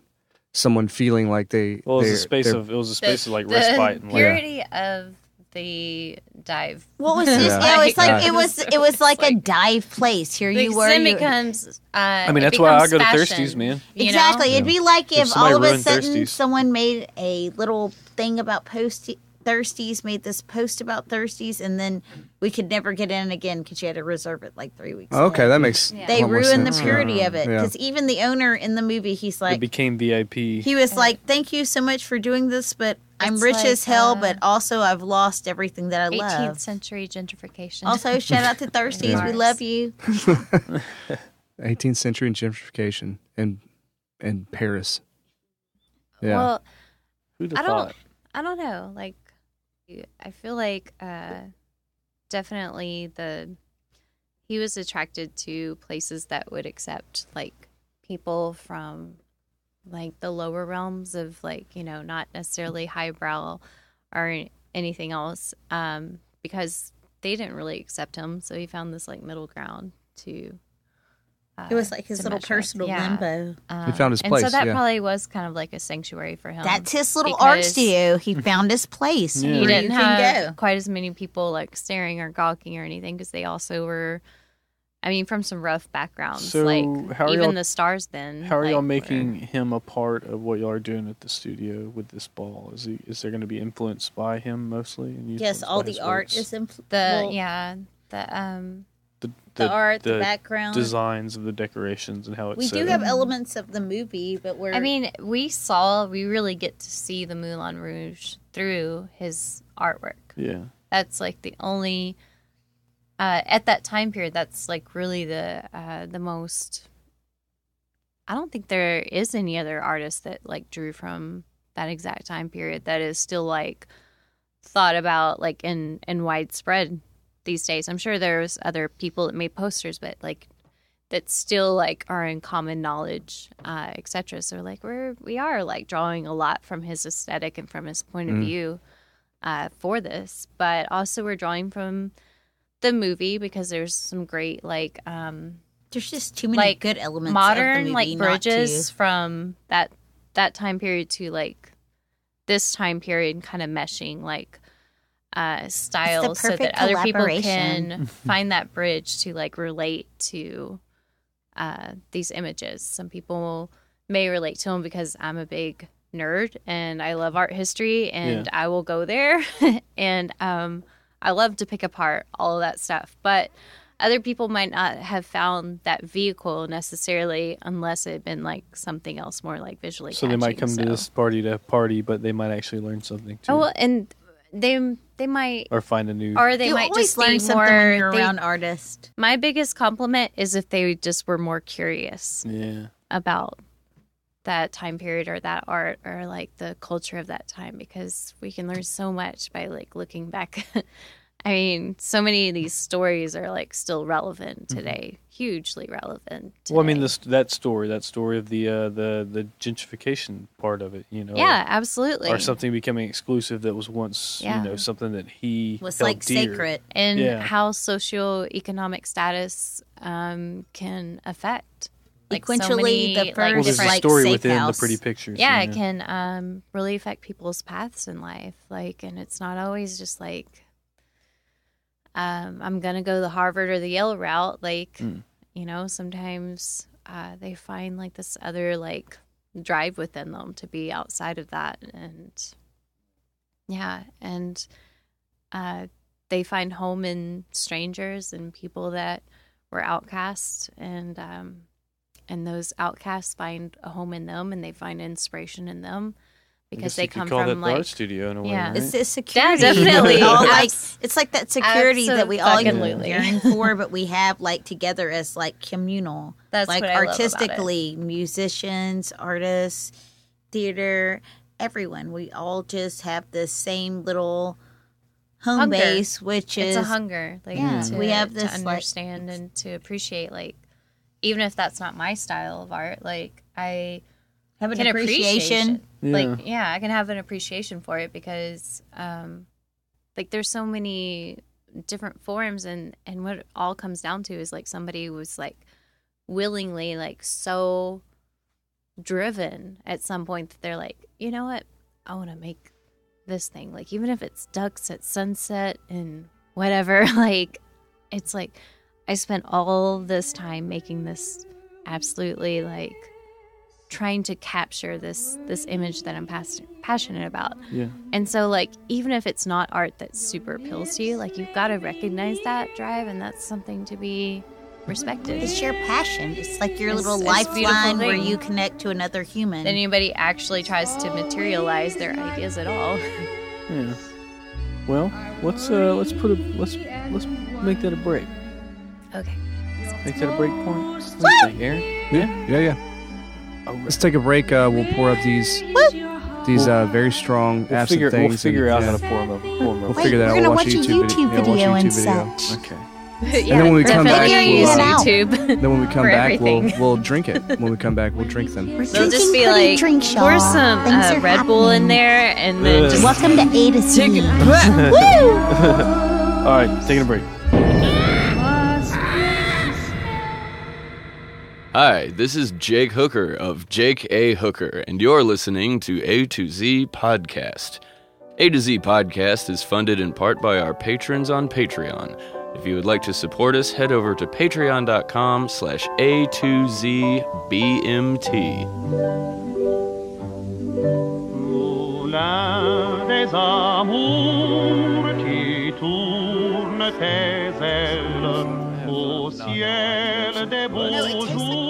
Speaker 6: someone feeling like they.
Speaker 4: Well, it was a space of it was a
Speaker 8: the-
Speaker 4: space of like
Speaker 8: the
Speaker 4: respite and like
Speaker 8: purity of the dive.
Speaker 3: What was this?
Speaker 6: Yeah.
Speaker 3: yeah, it's like it was it was like a dive place. Here you were.
Speaker 8: then
Speaker 3: you-
Speaker 8: becomes. Uh,
Speaker 4: I mean, that's why I go to
Speaker 8: fashion,
Speaker 4: Thirsties, man.
Speaker 8: you know?
Speaker 3: exactly. It'd be like
Speaker 4: If
Speaker 3: if, all of a sudden
Speaker 4: Thirsties.
Speaker 3: someone made a little thing about post thirsties, made this post about thirsties, and then we could never get in again because you had to reserve it like three weeks.
Speaker 6: Oh, okay,
Speaker 3: ahead.
Speaker 6: that makes.
Speaker 8: Yeah.
Speaker 3: They
Speaker 6: a lot more
Speaker 3: ruined the
Speaker 6: sense.
Speaker 3: purity of it
Speaker 6: Yeah.
Speaker 3: because even the owner in the movie, he's
Speaker 4: it
Speaker 3: like,
Speaker 4: became VIP.
Speaker 3: he was like, "Thank you so much for doing this, but I'm rich
Speaker 8: like,
Speaker 3: as hell,
Speaker 8: uh,
Speaker 3: but also I've lost everything that I
Speaker 8: 18th
Speaker 3: love.
Speaker 8: century gentrification.
Speaker 3: Also, shout out to Thirsties. We love you.
Speaker 6: 18th century gentrification in in Paris. Yeah.
Speaker 8: well,
Speaker 4: Who'd have
Speaker 8: I don't.
Speaker 4: thought?
Speaker 8: I don't know. Like, I feel like uh, definitely the he was attracted to places that would accept like people from like the lower realms of like you know not necessarily highbrow or anything else um, because they didn't really accept him. So he found this like middle ground to. Uh,
Speaker 3: It was like his little personal
Speaker 8: Yeah.
Speaker 3: limbo.
Speaker 8: Um, he
Speaker 6: found his place.
Speaker 8: and
Speaker 6: place,
Speaker 8: so that
Speaker 6: yeah.
Speaker 8: probably was kind of like a sanctuary for him.
Speaker 3: That's his little art
Speaker 8: because-
Speaker 3: studio. He found his place.
Speaker 4: Yeah.
Speaker 8: he didn't have
Speaker 3: go.
Speaker 8: quite as many people like staring or gawking or anything because they also were i mean from some rough backgrounds
Speaker 4: So,
Speaker 8: like
Speaker 4: how are
Speaker 8: even the stars then
Speaker 4: How are
Speaker 8: like,
Speaker 4: y'all
Speaker 8: were-
Speaker 4: making him a part of what y'all are doing at the studio with this ball? Is he is there going to be influenced by him mostly? And
Speaker 3: Yes, all the art
Speaker 4: works?
Speaker 3: is in
Speaker 8: the
Speaker 3: well,
Speaker 8: yeah the um
Speaker 4: the,
Speaker 3: the, art, the, background.
Speaker 4: designs of the decorations and how it's
Speaker 3: we
Speaker 4: set
Speaker 3: do
Speaker 4: up.
Speaker 3: have elements of the movie, but we're
Speaker 8: i mean we saw we really get to see the moulin rouge through his artwork
Speaker 4: yeah.
Speaker 8: that's like the only uh, at that time period that's like really the uh, the most i don't think there is any other artist that like drew from that exact time period that is still like thought about like in in widespread these days. I'm sure there's other people that made posters but like that still like are in common knowledge uh etc so like we're we are like drawing a lot from his aesthetic and from his point of view uh, for this, but also we're drawing from the movie because there's some great like um,
Speaker 3: there's just too many
Speaker 8: like
Speaker 3: good elements.
Speaker 8: modern
Speaker 3: of the movie
Speaker 8: like
Speaker 3: not
Speaker 8: bridges
Speaker 3: to.
Speaker 8: from that that time period to like this time period, kind of meshing like uh, styles so that other people can find that bridge to like relate to uh, these images. Some people may relate to them because I'm a big nerd and I love art history and I will go there and um, I love to pick apart all of that stuff. But other people might not have found that vehicle necessarily unless it had been like something else more like visually.
Speaker 4: So they might come
Speaker 8: so-
Speaker 4: to this party to party, but they might actually learn something too,
Speaker 8: Oh, well, and they they might
Speaker 4: or find a new.
Speaker 8: or they
Speaker 3: you
Speaker 8: might just
Speaker 3: learn something
Speaker 8: more.
Speaker 3: when you're
Speaker 8: they-
Speaker 3: around artists.
Speaker 8: my biggest compliment is if they just were more curious
Speaker 4: yeah.
Speaker 8: about that time period or that art or like the culture of that time because we can learn so much by like looking back. I mean, so many of these stories are like still relevant today, hugely relevant.
Speaker 4: Well, I mean, this that story, that story of the uh, the the gentrification part of it, you know,
Speaker 8: yeah, absolutely.
Speaker 4: or something becoming exclusive that was once,
Speaker 8: Yeah.
Speaker 4: you know, something that he
Speaker 3: Was
Speaker 4: held
Speaker 3: like
Speaker 4: dear.
Speaker 3: sacred.
Speaker 8: and
Speaker 4: Yeah.
Speaker 8: how socioeconomic status um, can affect like so
Speaker 3: Sequentially,
Speaker 8: many,
Speaker 3: the
Speaker 8: like,
Speaker 4: Well,
Speaker 3: first,
Speaker 4: there's a
Speaker 8: different
Speaker 3: like,
Speaker 4: story within
Speaker 3: house.
Speaker 4: the pretty pictures.
Speaker 8: yeah,
Speaker 4: you
Speaker 8: it can um, really affect people's paths in life. Like, and it's not always just like, um, I'm gonna go the Harvard or the Yale route. Like,
Speaker 4: Mm.
Speaker 8: you know, sometimes uh, they find like this other like drive within them to be outside of that, and yeah, and uh, they find home in strangers and people that were outcasts, and um, and those outcasts find a home in them, and they find inspiration in them because they come
Speaker 4: call
Speaker 8: from
Speaker 4: the
Speaker 8: like
Speaker 4: art studio in a way.
Speaker 8: yeah.
Speaker 4: right?
Speaker 3: It's the security.
Speaker 8: definitely.
Speaker 3: all like, it's like that security that we all
Speaker 8: Abso-fucking-lutely.
Speaker 3: yearn for, but we have like together as like communal.
Speaker 8: That's
Speaker 3: like
Speaker 8: what I love about it.
Speaker 3: artistically, musicians, artists, theater, everyone. We all just have the same little home
Speaker 8: Hunger.
Speaker 3: base, which
Speaker 8: it's
Speaker 3: is
Speaker 8: a hunger like
Speaker 3: Yeah,
Speaker 8: to,
Speaker 3: we have
Speaker 8: to
Speaker 3: this, like-
Speaker 8: understand and to appreciate like even if that's not my style of art like i
Speaker 3: have an
Speaker 8: can
Speaker 3: appreciation.
Speaker 8: appreciation. Like yeah. i can have an appreciation for it because um like there's so many different forms and and what it all comes down to is like somebody was like willingly like so driven at some point that they're like you know what? I want to make this thing. Like even if it's ducks at sunset and whatever like it's like i spent all this time making this absolutely like trying to capture this this image that i'm pas- passionate about
Speaker 4: yeah.
Speaker 8: and so like even if it's not art that super appeals to you like you've got to recognize that drive and that's something to be respected.
Speaker 3: It's your passion. It's like your
Speaker 8: It's-
Speaker 3: little
Speaker 8: it's a beautiful
Speaker 3: lifeline where you connect to another human.
Speaker 8: anybody actually tries to materialize their ideas at all.
Speaker 4: Yeah. Well, let's uh let's put a let's let's make that a break.
Speaker 8: Okay.
Speaker 4: Make that a break point. What do you think, Aaron?
Speaker 6: Yeah, yeah, yeah. Let's take a break. Uh, we'll pour up these these uh, very strong
Speaker 4: We'll
Speaker 6: absinthe
Speaker 4: figure
Speaker 6: things.
Speaker 4: we'll figure
Speaker 6: and,
Speaker 4: out
Speaker 6: yeah.
Speaker 4: how to pour them up. Pour 'em up.
Speaker 6: We'll
Speaker 3: Wait,
Speaker 6: figure that
Speaker 3: we're
Speaker 6: out.
Speaker 3: gonna
Speaker 6: We'll
Speaker 3: watch a
Speaker 6: vid-
Speaker 3: YouTube
Speaker 6: yeah, watch a
Speaker 3: video and
Speaker 6: YouTube video.
Speaker 3: such.
Speaker 4: Okay.
Speaker 8: yeah,
Speaker 6: then when we come back, we'll, uh,
Speaker 8: YouTube.
Speaker 6: Then when we come
Speaker 8: For
Speaker 6: back, we'll we'll drink it. When we come back, we'll drink them.
Speaker 3: We're
Speaker 8: They'll just
Speaker 3: drinking
Speaker 8: be like,
Speaker 3: drinks,
Speaker 8: pour some uh,
Speaker 3: are
Speaker 8: Red Bull in there, and then
Speaker 4: Ugh.
Speaker 8: just
Speaker 3: Welcome to A to Z.
Speaker 8: Take.
Speaker 3: Woo!
Speaker 4: All right, taking a break.
Speaker 2: Hi, this is Jake Hooker of Jake A. Hooker, and you're listening to A to Z Podcast. A to Z Podcast is funded in part by our patrons on Patreon. If you would like to support us, head over to patreon.com slash A2ZBMT.
Speaker 7: Moulin des amours qui tourne tes ailes au ciel des beaux
Speaker 3: No, it tastes
Speaker 7: jours.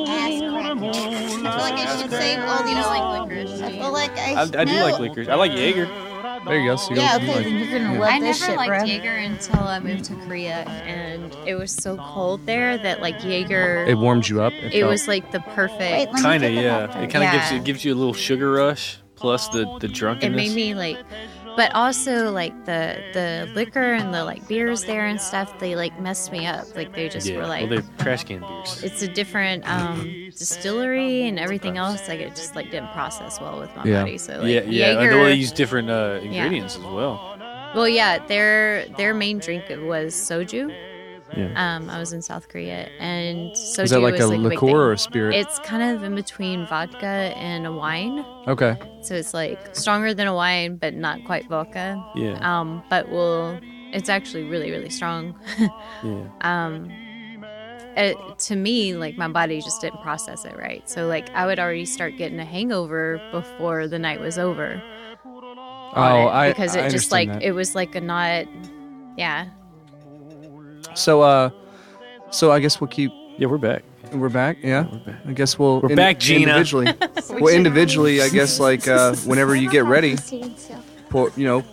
Speaker 3: Like I should save all these. I feel like I.
Speaker 4: I, I do
Speaker 3: no.
Speaker 4: like licorice. I like Jaeger.
Speaker 6: There you go. So you
Speaker 3: Yeah, okay,
Speaker 6: like-
Speaker 3: you're gonna
Speaker 6: yeah.
Speaker 3: love
Speaker 8: I
Speaker 3: this
Speaker 8: never
Speaker 3: shit,
Speaker 8: liked
Speaker 3: bro.
Speaker 8: Jaeger until I moved to Korea, and it was so cold there that like Jaeger,
Speaker 6: It warmed you up.
Speaker 8: it
Speaker 6: felt-
Speaker 8: was like the perfect.
Speaker 3: Wait, let me
Speaker 4: Kind of, yeah.
Speaker 3: doctor.
Speaker 4: It kind of gives you gives you a little sugar rush plus the the drunkenness.
Speaker 8: it
Speaker 4: drunkenness.
Speaker 8: made me like but also like the the liquor and the like beers there and stuff they like messed me up like they just
Speaker 4: yeah.
Speaker 8: were like
Speaker 4: well, they're trash can beers.
Speaker 8: it's a different um distillery and everything else like it just like didn't process well with my
Speaker 6: Yeah.
Speaker 8: body so like
Speaker 4: yeah, yeah. and
Speaker 8: Jaeger,
Speaker 4: well, they use different uh, ingredients as well.
Speaker 8: well yeah their their main drink was soju
Speaker 4: Yeah.
Speaker 8: um i was in south korea and soju
Speaker 6: Is that like a
Speaker 8: like
Speaker 6: liqueur
Speaker 8: thing.
Speaker 6: or a spirit?
Speaker 8: it's kind of in between vodka and a wine
Speaker 6: okay.
Speaker 8: so it's like stronger than a wine but not quite vodka
Speaker 4: Yeah.
Speaker 8: um, but will it's actually really really strong.
Speaker 4: Yeah.
Speaker 8: um, it, to me, like my body just didn't process it right. So like I would already start getting a hangover before the night was over.
Speaker 6: Oh,
Speaker 8: it,
Speaker 6: I
Speaker 8: because
Speaker 6: I
Speaker 8: it just like
Speaker 6: that.
Speaker 8: it was like a not, yeah.
Speaker 6: So uh, so I guess we'll keep.
Speaker 4: Yeah, we're back.
Speaker 6: We're back. Yeah.
Speaker 4: We're back.
Speaker 6: I guess we'll.
Speaker 4: We're back, Gina.
Speaker 6: Individually. well, individually, I guess like uh, whenever you get ready, pour you know,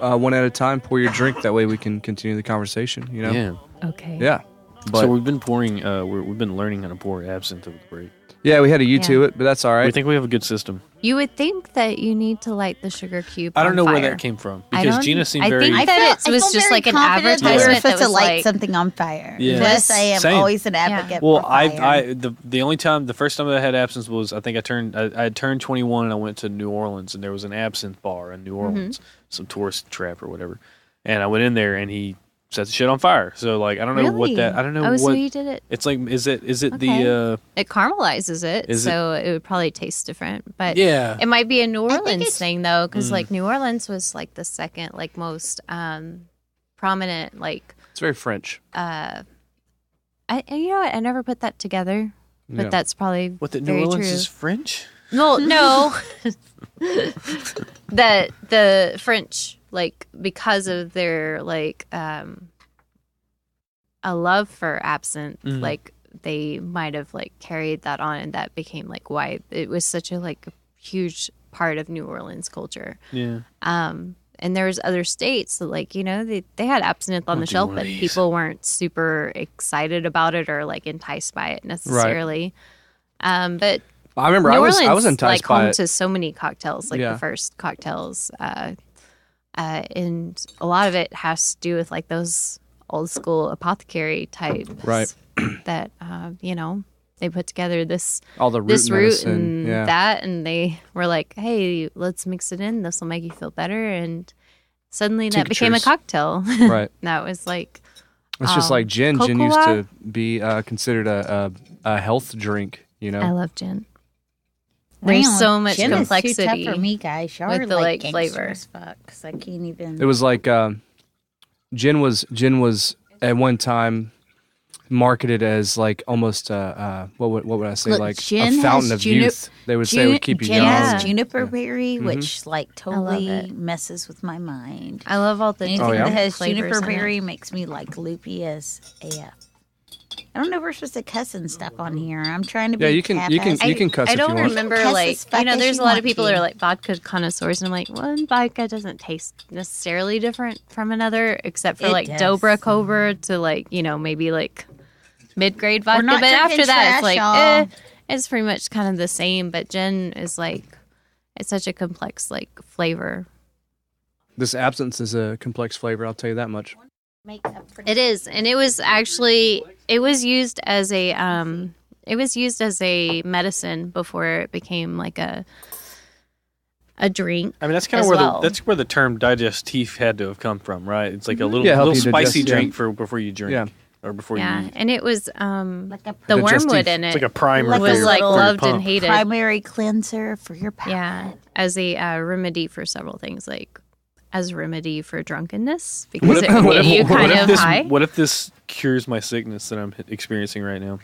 Speaker 6: uh, one at a time, pour your drink. That way we can continue the conversation. You know.
Speaker 4: Yeah.
Speaker 8: Okay.
Speaker 6: Yeah. But
Speaker 4: so we've been pouring. Uh, we're, we've been learning how to pour absinthe over the break.
Speaker 6: Yeah, we had a U to YouTube
Speaker 8: Yeah.
Speaker 6: it, but that's all right.
Speaker 4: We think we have a good system.
Speaker 8: You would think that you need to light the sugar cube.
Speaker 4: I don't
Speaker 8: on
Speaker 4: know where
Speaker 8: fire.
Speaker 4: that came from
Speaker 8: I
Speaker 4: because
Speaker 8: don't-
Speaker 4: Gina seemed
Speaker 8: I
Speaker 4: very.
Speaker 8: think
Speaker 3: I
Speaker 8: that
Speaker 3: feel,
Speaker 8: it was
Speaker 3: feel
Speaker 8: just
Speaker 3: very
Speaker 8: like an
Speaker 3: confident that we're
Speaker 8: advertisement
Speaker 3: supposed
Speaker 8: that
Speaker 3: to
Speaker 8: was
Speaker 3: light
Speaker 8: like-
Speaker 3: something on fire.
Speaker 4: Yeah.
Speaker 3: Yes, I am
Speaker 4: Same.
Speaker 3: always an advocate
Speaker 4: well,
Speaker 3: for
Speaker 4: I,
Speaker 3: fire.
Speaker 4: I, the the only time, the first time I had absinthe was I think I turned, I, I had turned 21 and I went to New Orleans and there was an absinthe bar in New
Speaker 8: Mm-hmm.
Speaker 4: Orleans, some tourist trap or whatever, and I went in there and he set the shit on fire. So like I don't know what that, I don't know
Speaker 8: Oh, so
Speaker 4: what
Speaker 8: you did it.
Speaker 4: it's like. Is it is it
Speaker 8: Okay.
Speaker 4: the
Speaker 8: It caramelizes it,
Speaker 4: Is it-
Speaker 8: so it, would probably taste different.
Speaker 4: uh,
Speaker 8: But
Speaker 4: yeah?
Speaker 8: It might be a New Orleans thing though, because
Speaker 4: Mm.
Speaker 8: like New Orleans was like the second like most um prominent like
Speaker 6: it's very French.
Speaker 8: uh I and you know what I never put that together, but
Speaker 6: Yeah.
Speaker 8: that's probably
Speaker 4: What the New Orleans
Speaker 8: true.
Speaker 4: is French?
Speaker 8: no no that the French like because of their like um a love for absinthe
Speaker 4: Mhm.
Speaker 8: like they might have like carried that on and that became like why it was such a like huge part of New Orleans culture.
Speaker 4: Yeah.
Speaker 8: Um, and there was other states that like you know they, they had absinthe on
Speaker 4: I'll
Speaker 8: the shelf, but people weren't super excited about it or like enticed by it necessarily. Um, but
Speaker 6: I remember
Speaker 8: New
Speaker 6: I was
Speaker 8: Orleans
Speaker 6: I was enticed
Speaker 8: like
Speaker 6: by
Speaker 8: home
Speaker 6: it.
Speaker 8: to so many cocktails, like
Speaker 6: Yeah.
Speaker 8: the first cocktails, uh, uh, and a lot of it has to do with like those old school apothecary types,
Speaker 6: Right.
Speaker 8: that uh, you know they put together this
Speaker 6: All the root
Speaker 8: this root and
Speaker 6: yeah.
Speaker 8: that, and they were like, "Hey, let's mix it in. This will make you feel better." And suddenly that became a cocktail.
Speaker 6: right.
Speaker 8: that was like,
Speaker 6: It's just
Speaker 8: um,
Speaker 6: like gin. Gin used to be uh, considered a, a a health drink. You know.
Speaker 8: I love gin. There's
Speaker 3: Damn,
Speaker 8: so much
Speaker 3: gin is too
Speaker 8: complexity
Speaker 3: tough for me, guys. Y'all
Speaker 8: with
Speaker 3: are
Speaker 8: the,
Speaker 3: like,
Speaker 8: like, flavor.
Speaker 3: as fuck. Cause I can't even.
Speaker 6: It was like um, gin was gin was at one time marketed as like almost uh, uh what would what would I say
Speaker 3: Look,
Speaker 6: like
Speaker 3: gin
Speaker 6: a fountain of
Speaker 3: juni-
Speaker 6: youth. They would say
Speaker 3: Jun-
Speaker 6: would keep you
Speaker 3: gin
Speaker 6: young.
Speaker 3: has
Speaker 8: Yeah.
Speaker 3: juniper berry,
Speaker 6: Mhm.
Speaker 3: which like totally messes with my mind.
Speaker 8: I love all the
Speaker 3: Anything
Speaker 6: Oh, yeah?
Speaker 3: that has
Speaker 8: flavors
Speaker 3: juniper berry makes me like loopy as AF. I don't know if we're supposed to cuss and stuff on here. I'm trying to be.
Speaker 6: Yeah, you can- you can- you can cuss
Speaker 8: I
Speaker 6: if
Speaker 8: don't
Speaker 6: you want.
Speaker 8: remember
Speaker 3: Cuss
Speaker 8: like
Speaker 3: as fuck
Speaker 8: you know. There's
Speaker 3: you
Speaker 8: a lot of people
Speaker 3: to.
Speaker 8: that are like vodka connoisseurs, and I'm like, one vodka doesn't taste necessarily different from another, except for
Speaker 3: It
Speaker 8: like
Speaker 3: does.
Speaker 8: Dobra Cobra to like you know maybe like mid grade vodka.
Speaker 3: not
Speaker 8: But after
Speaker 3: drinking
Speaker 8: that, it's like eh, it's pretty much kind of the same. But gin is like it's such a complex like flavor.
Speaker 6: This absinthe is a complex flavor. I'll tell you that much.
Speaker 3: Make up for
Speaker 8: It is, and it was actually it was used as a um it was used as a medicine before it became like a a drink.
Speaker 4: I mean, that's kind of where
Speaker 8: well.
Speaker 4: the that's where the term digestif had to have come from, right? It's like a little
Speaker 6: Yeah,
Speaker 4: little
Speaker 6: you digest,
Speaker 4: spicy
Speaker 6: yeah.
Speaker 4: drink for before you drink,
Speaker 6: Yeah.
Speaker 4: or before
Speaker 8: Yeah,
Speaker 4: you. Eat.
Speaker 8: and it was um
Speaker 3: like a
Speaker 8: the
Speaker 6: Digestive.
Speaker 8: wormwood in
Speaker 4: It's
Speaker 8: it
Speaker 4: like a primer
Speaker 3: Like
Speaker 8: was
Speaker 4: your,
Speaker 8: like
Speaker 4: for
Speaker 8: loved and hated.
Speaker 3: primary cleanser for your palate.
Speaker 8: Yeah, as a uh, remedy for several things, like as a remedy for drunkenness
Speaker 4: What
Speaker 8: because
Speaker 4: if,
Speaker 8: it would
Speaker 4: what if-
Speaker 8: you
Speaker 4: what
Speaker 8: kind
Speaker 4: if
Speaker 8: of
Speaker 4: this,
Speaker 8: high.
Speaker 4: What if this cures my sickness that I'm experiencing right now?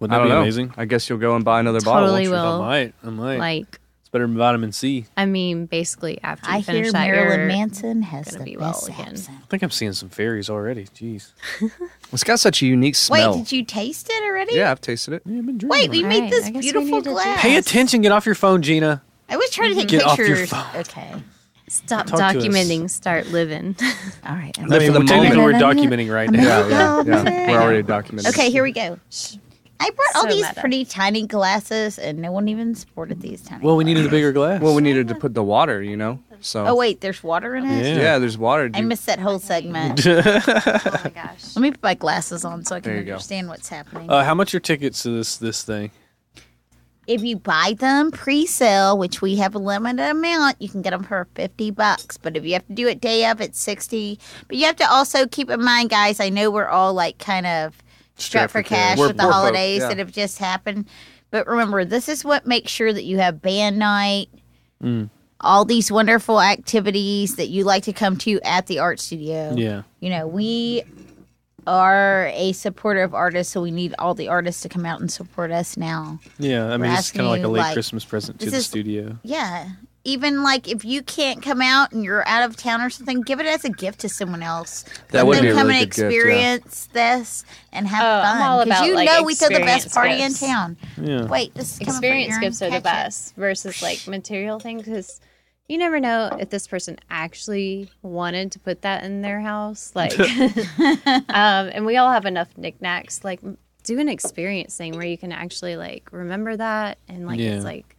Speaker 4: Wouldn't that be
Speaker 6: know.
Speaker 4: amazing?
Speaker 6: I guess you'll go and buy another bottle.
Speaker 8: Totally
Speaker 6: won't
Speaker 8: will.
Speaker 4: I might. I might.
Speaker 8: Like,
Speaker 4: it's better than vitamin C.
Speaker 8: I mean, basically after you
Speaker 3: I
Speaker 8: finish
Speaker 3: hear
Speaker 8: that,
Speaker 3: Marilyn
Speaker 8: you're-
Speaker 3: Manson has the
Speaker 8: be well
Speaker 3: best
Speaker 8: again.
Speaker 3: absinthe.
Speaker 4: I think I'm seeing some fairies already. Jeez.
Speaker 6: It's got such a unique smell.
Speaker 3: Wait, did you taste it already?
Speaker 6: yeah, I've tasted it.
Speaker 4: Yeah, I've been drinking
Speaker 3: Wait,
Speaker 4: on
Speaker 3: we
Speaker 4: it.
Speaker 3: made
Speaker 8: Right,
Speaker 3: this
Speaker 8: I guess we
Speaker 3: beautiful
Speaker 8: need to do-
Speaker 3: glass.
Speaker 4: Pay attention. Get off your phone, Gina.
Speaker 3: I was trying to take
Speaker 4: Get off your
Speaker 3: pictures.
Speaker 4: phone.
Speaker 3: Okay.
Speaker 8: Stop
Speaker 4: Talk
Speaker 8: documenting, start living.
Speaker 3: All right. I'm
Speaker 4: I mean,
Speaker 6: for the
Speaker 4: we're technically we're documenting right now.
Speaker 6: Yeah, yeah,
Speaker 3: Okay.
Speaker 6: yeah. We're already documented.
Speaker 3: Okay, here we go. I brought all these
Speaker 8: meta.
Speaker 3: pretty tiny glasses, and no one even supported these tiny.
Speaker 4: Well, we needed a bigger glass.
Speaker 6: Well, we needed to put the water, you know. So
Speaker 3: Oh wait, there's water in it.
Speaker 4: Yeah.
Speaker 6: yeah, there's water.
Speaker 3: I missed that whole segment.
Speaker 8: oh my gosh.
Speaker 3: Let me put my glasses on so I can
Speaker 6: There you go.
Speaker 3: understand what's happening.
Speaker 4: Uh, how much are tickets to this this thing?
Speaker 3: If you buy them pre-sale, which we have a limited amount, you can get them for fifty bucks. But if you have to do it day of, it's sixty. But you have to also keep in mind, guys. I know we're all like kind of strapped for cash
Speaker 6: We're
Speaker 3: with the
Speaker 6: poor folk,
Speaker 3: holidays
Speaker 6: yeah.
Speaker 3: that have just happened. But remember, this is what makes sure that you have band night,
Speaker 4: Mm.
Speaker 3: all these wonderful activities that you like to come to at the art studio.
Speaker 4: Yeah.
Speaker 3: You know, we are a supporter of artists, so we need all the artists to come out and support us now.
Speaker 4: Yeah. I mean,
Speaker 3: We're
Speaker 4: it's kind of like a late
Speaker 3: like,
Speaker 4: Christmas present to the
Speaker 3: is-
Speaker 4: studio.
Speaker 3: Yeah. Even like if you can't come out and you're out of town or something, give it as a gift to someone else.
Speaker 6: That
Speaker 3: Let
Speaker 6: would
Speaker 3: them
Speaker 6: be a
Speaker 3: come
Speaker 6: really
Speaker 3: and
Speaker 6: good gift, yeah.
Speaker 3: experience this and have
Speaker 8: Oh, I'm all
Speaker 3: fun. Because
Speaker 8: about,
Speaker 3: you
Speaker 8: like,
Speaker 3: know we throw the best
Speaker 8: experience
Speaker 3: party
Speaker 8: gifts.
Speaker 3: in town.
Speaker 4: Yeah.
Speaker 3: Wait, this is coming from
Speaker 8: Experience gifts are the
Speaker 3: Catch it.
Speaker 8: best versus like material things because you never know if this person actually wanted to put that in their house. Like, um, and we all have enough knickknacks. Like, do an experience thing where you can actually like remember that and like
Speaker 4: Yeah.
Speaker 8: it's like,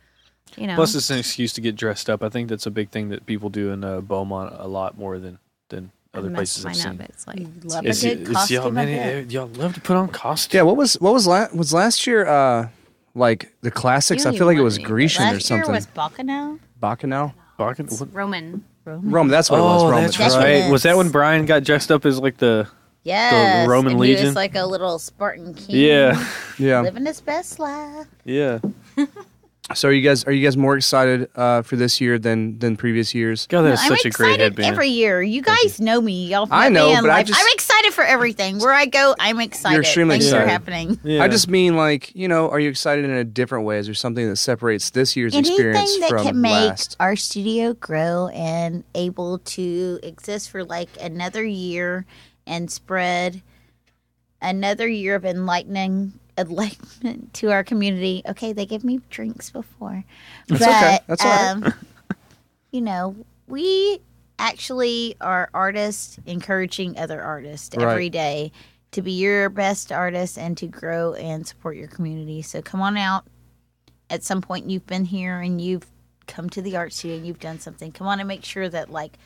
Speaker 8: you know,
Speaker 4: Plus, it's an excuse to get dressed up. I think that's a big thing that people do in uh, Beaumont a lot more than than other
Speaker 8: messed
Speaker 4: places I've
Speaker 8: mine up.
Speaker 4: seen.
Speaker 8: It's like
Speaker 3: Love
Speaker 8: too-
Speaker 3: a
Speaker 4: It's,
Speaker 3: good
Speaker 4: it's y'all, man, eh, y'all love to put on costumes.
Speaker 6: Yeah, what was what was la- was last year? Uh, like the classics. I feel like it was
Speaker 8: want me.
Speaker 6: Grecian or
Speaker 3: Last year was Bacchanal.
Speaker 6: Bacchanal,
Speaker 4: Bargain- what-
Speaker 8: Roman.
Speaker 6: Rome. That's what it was.
Speaker 4: Oh,
Speaker 6: Rome.
Speaker 4: that's
Speaker 3: That's
Speaker 6: right.
Speaker 4: right. Was that when Brian got dressed up as like the?
Speaker 3: Yes,
Speaker 4: Roman
Speaker 3: and He
Speaker 4: Legion?
Speaker 3: was like a little Spartan king.
Speaker 4: Yeah,
Speaker 6: Yeah.
Speaker 3: living his best life.
Speaker 4: yeah.
Speaker 6: So are you guys are you guys more excited uh, for this year than than previous years?
Speaker 4: God, that's
Speaker 3: I'm
Speaker 4: a great
Speaker 3: excited
Speaker 4: headband.
Speaker 3: every year. You guys know me. Y'all
Speaker 6: I
Speaker 3: met
Speaker 6: know,
Speaker 3: me in
Speaker 6: but I
Speaker 3: life.
Speaker 6: just-
Speaker 3: I'm excited for everything. Where I go, I'm excited.
Speaker 6: extremely
Speaker 3: Things are happening.
Speaker 4: Yeah.
Speaker 6: I just mean like you know, are you excited in a different way? Is there something that separates this year's experience
Speaker 3: Anything that
Speaker 6: from
Speaker 3: can make
Speaker 6: last?
Speaker 3: our studio grow and able to exist for like another year and spread another year of enlightening enlightenment to our community. Okay, they give me drinks before.
Speaker 6: That's
Speaker 3: but
Speaker 6: okay. That's all right.
Speaker 3: um, you know, we actually are artists encouraging other artists
Speaker 6: Right.
Speaker 3: every day to be your best artist and to grow and support your community. So come on out. At some point you've been here and you've come to the art studio and you've done something. Come on and make sure that like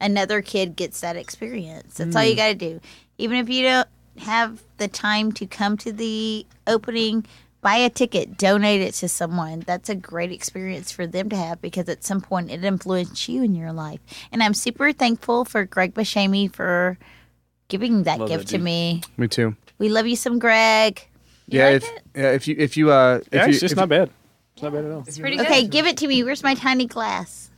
Speaker 3: another kid gets that experience. That's all you got to do. Even if you don't have the time to come to the opening, buy a ticket, donate it to someone. That's a great experience for them to have because at some point it influenced you in your life. And I'm super thankful for Greg Busceme for giving that
Speaker 4: Love
Speaker 3: gift
Speaker 4: that
Speaker 3: to me.
Speaker 6: Me too.
Speaker 3: We love you some Greg. You
Speaker 6: yeah,
Speaker 3: like
Speaker 6: if
Speaker 3: it?
Speaker 6: yeah, if you if you uh, if
Speaker 4: Yeah,
Speaker 6: you,
Speaker 4: it's just
Speaker 6: if
Speaker 4: not bad. It's not bad at all.
Speaker 8: It's pretty good.
Speaker 3: Okay,
Speaker 8: good.
Speaker 3: give it to me. Where's my tiny glass?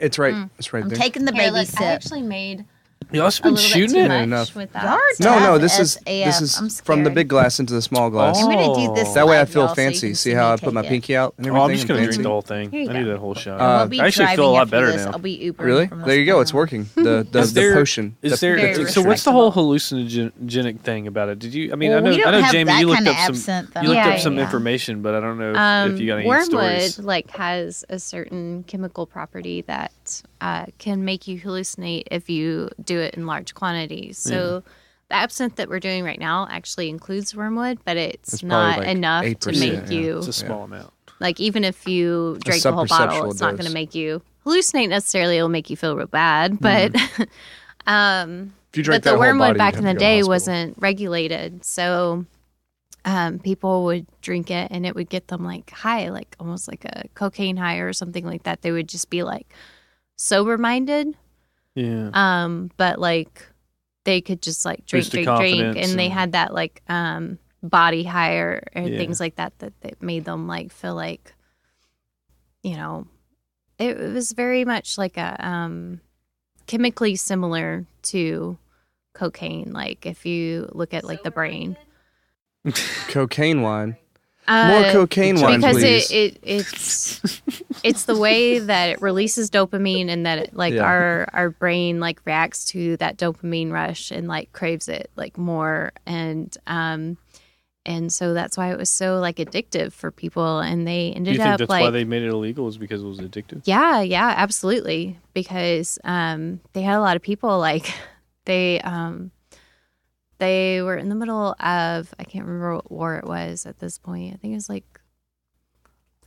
Speaker 6: It's right. It's right
Speaker 3: I'm
Speaker 6: there.
Speaker 3: taking the
Speaker 8: Here,
Speaker 3: baby
Speaker 8: look,
Speaker 3: sip.
Speaker 8: I actually made
Speaker 1: Y'all just
Speaker 3: a
Speaker 1: been shooting
Speaker 3: too
Speaker 1: it.
Speaker 6: enough.
Speaker 8: with that.
Speaker 3: Yard
Speaker 6: No, no. This is
Speaker 3: AF.
Speaker 6: this is from the big glass into the small glass.
Speaker 1: Oh.
Speaker 3: I'm gonna do this.
Speaker 6: That way I
Speaker 3: live,
Speaker 6: feel
Speaker 3: y'all, so you
Speaker 6: fancy.
Speaker 3: can
Speaker 6: See
Speaker 3: me
Speaker 6: how I
Speaker 3: take
Speaker 6: put my
Speaker 3: it.
Speaker 6: pinky out and
Speaker 1: Oh,
Speaker 6: everything.
Speaker 1: I'm just gonna
Speaker 6: fancy.
Speaker 1: drink the whole thing.
Speaker 3: Here you
Speaker 1: I need that whole shot.
Speaker 6: Uh,
Speaker 3: We'll be
Speaker 1: I actually
Speaker 3: driving
Speaker 1: feel a lot
Speaker 3: after
Speaker 1: better
Speaker 3: this.
Speaker 1: now.
Speaker 3: I'll be Ubering
Speaker 6: Really?
Speaker 3: from
Speaker 6: There you go. It's
Speaker 3: Wisconsin.
Speaker 6: working. The the,
Speaker 1: Is
Speaker 6: the
Speaker 1: there-
Speaker 6: potion.
Speaker 1: Is
Speaker 6: the-
Speaker 1: there?
Speaker 3: Very
Speaker 1: So what's the whole hallucinogenic thing about it? Did you? I mean,
Speaker 3: Well,
Speaker 1: I know.
Speaker 3: don't
Speaker 1: I know,
Speaker 3: have
Speaker 1: Jamie.
Speaker 3: that
Speaker 1: You looked
Speaker 3: kind
Speaker 1: up some.
Speaker 3: absinthe.
Speaker 1: You looked
Speaker 8: Yeah,
Speaker 1: up some
Speaker 8: yeah.
Speaker 1: information, but I don't know if,
Speaker 8: Um,
Speaker 1: if you got any
Speaker 8: wormwood
Speaker 1: stories.
Speaker 8: like has a certain chemical property that uh, can make you hallucinate if you do it in large quantities. So the absinthe that we're doing right now actually includes wormwood, but it's,
Speaker 6: It's
Speaker 8: not
Speaker 6: like
Speaker 8: enough to make
Speaker 6: yeah.
Speaker 8: you
Speaker 1: It's a small amount.
Speaker 8: like even if you drink the whole bottle,
Speaker 6: subperceptual
Speaker 8: it's not going to make you hallucinate necessarily. It'll make you feel real bad, but. um
Speaker 6: you drink
Speaker 8: but the
Speaker 6: that whole
Speaker 8: wormwood
Speaker 6: bottle,
Speaker 8: back in the
Speaker 6: to go to
Speaker 8: day
Speaker 6: hospital.
Speaker 8: wasn't regulated, so um, people would drink it and it would get them like high, like almost like a cocaine high or something like that. They would just be like sober minded,
Speaker 1: Yeah.
Speaker 8: um, but like they could just like drink, drink, drink,
Speaker 1: confidence
Speaker 8: and they had that like um, body high or, or
Speaker 1: Yeah.
Speaker 8: things like that, that that made them like feel like, you know, it, it was very much like a um, chemically similar to cocaine. Like if you look at like the brain,
Speaker 6: cocaine wine.
Speaker 8: Uh,
Speaker 6: More cocaine wine,
Speaker 8: because
Speaker 6: please.
Speaker 8: it, it it's it's the way that it releases dopamine and that it, like
Speaker 6: Yeah.
Speaker 8: our our brain like reacts to that dopamine rush and like craves it like more and um and so that's why it was so like addictive for people and they ended
Speaker 1: you think
Speaker 8: up
Speaker 1: that's
Speaker 8: like
Speaker 1: why they made it illegal? Is because it was addictive?
Speaker 8: yeah, yeah, absolutely. Because um, they had a lot of people like they um, they were in the middle of I can't remember what war it was at this point. I think it was like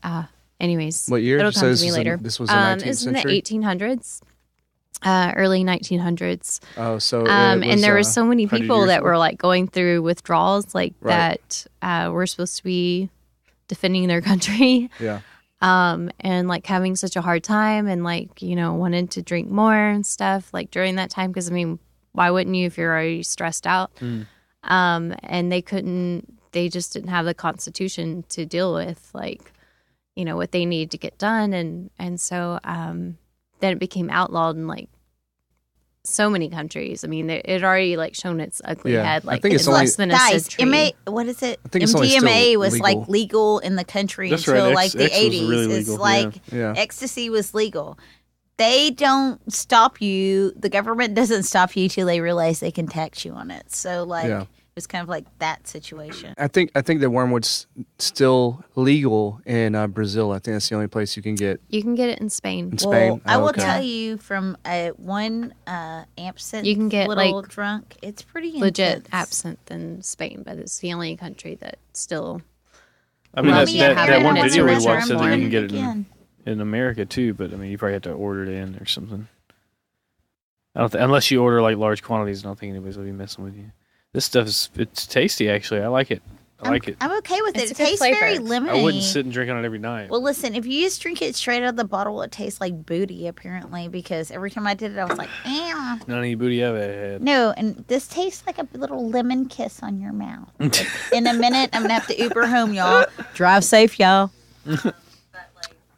Speaker 8: uh anyways.
Speaker 6: What year?
Speaker 8: It'll come
Speaker 6: this
Speaker 8: to me
Speaker 6: in-
Speaker 8: later.
Speaker 6: this was
Speaker 8: um,
Speaker 6: 19th
Speaker 8: it was in the 1800s. Uh, early 1900s,
Speaker 6: Oh, so
Speaker 8: um, and there
Speaker 6: uh,
Speaker 8: were so many people that were like going through withdrawals, like
Speaker 6: Right.
Speaker 8: that uh, were supposed to be defending their country,
Speaker 6: Yeah.
Speaker 8: um, and like having such a hard time and like you know wanted to drink more and stuff like during that time because I mean why wouldn't you if you're already stressed out um, and they couldn't they just didn't have the constitution to deal with like you know what they needed to get done and and so um, then it became outlawed in like so many countries I mean it it already like shown its ugly
Speaker 6: Yeah.
Speaker 8: head
Speaker 6: I
Speaker 8: like
Speaker 6: think it's
Speaker 8: in
Speaker 6: only-
Speaker 8: less than a
Speaker 3: Guys,
Speaker 8: century
Speaker 3: MA, what is it?
Speaker 6: I think it's only still
Speaker 3: MDMA was
Speaker 6: legal.
Speaker 3: like legal in the country
Speaker 1: That's
Speaker 3: until
Speaker 1: right.
Speaker 3: like the eighties.
Speaker 1: really
Speaker 3: it's
Speaker 1: legal, yeah.
Speaker 3: like
Speaker 6: Yeah.
Speaker 3: ecstasy was legal. They don't stop you. The government doesn't stop you till they realize they can tax you on it. So like
Speaker 6: Yeah.
Speaker 3: it was kind of like that situation.
Speaker 6: I think I think that wormwood's still legal in uh, Brazil. I think that's the only place you can get
Speaker 8: you can get it in Spain
Speaker 6: in Spain.
Speaker 3: Well, I
Speaker 6: Oh,
Speaker 3: will
Speaker 6: okay.
Speaker 3: tell you from uh, one uh, absinthe
Speaker 8: You can get,
Speaker 3: little
Speaker 8: like,
Speaker 3: drunk. It's pretty
Speaker 8: legit
Speaker 3: intense.
Speaker 8: absinthe in Spain but it's the only country that still
Speaker 1: I mean,
Speaker 8: Well,
Speaker 1: that, that, that one video we watched said that you can get it in,
Speaker 3: Again.
Speaker 1: in America too, but I mean, you probably have to order it in or something. I don't th- unless you order like large quantities. I don't think anybody's gonna be messing with you. This stuff is it's tasty actually. I like it. I
Speaker 3: I'm,
Speaker 1: like it.
Speaker 3: I'm okay with
Speaker 8: It's
Speaker 3: it.
Speaker 8: a
Speaker 3: It
Speaker 8: good
Speaker 3: tastes very
Speaker 8: flavor.
Speaker 3: lemony.
Speaker 1: I wouldn't sit and drink on it every night.
Speaker 3: Well, listen, if you just drink it straight out of the bottle, it tastes like booty, apparently, because every time I did it, I was like, eh.
Speaker 1: None of you booty I've had.
Speaker 3: No, and this tastes like a little lemon kiss on your mouth. In a minute, I'm going to have to Uber home, y'all. Drive safe, y'all.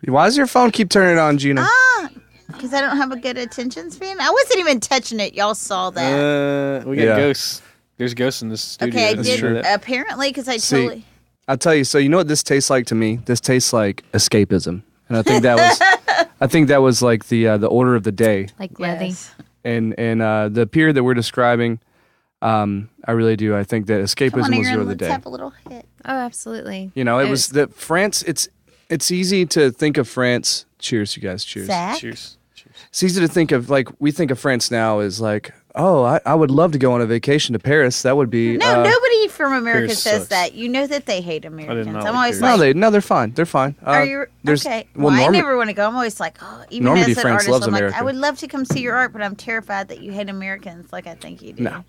Speaker 6: Why does your phone keep turning on, Gina?
Speaker 3: Ah, because I don't have a good attention span. I wasn't even touching it. Y'all saw that.
Speaker 1: Uh, we got
Speaker 6: Yeah.
Speaker 1: ghosts. There's ghosts in this studio.
Speaker 3: okay, I
Speaker 1: That's
Speaker 3: did.
Speaker 1: true.
Speaker 3: Apparently, because I
Speaker 6: See,
Speaker 3: totally.
Speaker 6: I'll tell you. So you know what this tastes like to me? This tastes like escapism, and I think that was, I think that was like the uh, the order of the day,
Speaker 8: like leathy.
Speaker 3: Yes.
Speaker 6: and and uh, the period that we're describing. Um, I really do. I think that
Speaker 3: Come
Speaker 6: escapism
Speaker 3: on,
Speaker 6: was the
Speaker 3: Aaron,
Speaker 6: order of the
Speaker 3: let's
Speaker 6: day.
Speaker 3: have a little hit.
Speaker 8: Oh, absolutely.
Speaker 6: You know, it
Speaker 8: It
Speaker 6: was
Speaker 8: was-
Speaker 6: the France. It's it's easy to think of France. Cheers, you guys. Cheers.
Speaker 3: Zach?
Speaker 1: Cheers. Cheers.
Speaker 6: It's easy to think of like we think of France now as like, oh, I, I would love to go on a vacation to Paris. That would be
Speaker 3: No,
Speaker 6: uh,
Speaker 3: nobody from America
Speaker 1: Paris
Speaker 3: says
Speaker 1: sucks.
Speaker 3: that. You know that they hate Americans.
Speaker 1: not
Speaker 3: I'm
Speaker 1: like
Speaker 3: always
Speaker 1: Paris.
Speaker 3: like,
Speaker 6: No, they no, they're fine. They're fine. Uh,
Speaker 3: Are you
Speaker 6: there's-
Speaker 3: okay?
Speaker 6: well,
Speaker 3: Well, I never want to go. I'm always like, oh, even
Speaker 6: Normandy,
Speaker 3: as an
Speaker 6: France
Speaker 3: artist, I'm like, I would love to come see your art, but I'm terrified that you hate Americans, like I think you do.
Speaker 6: No.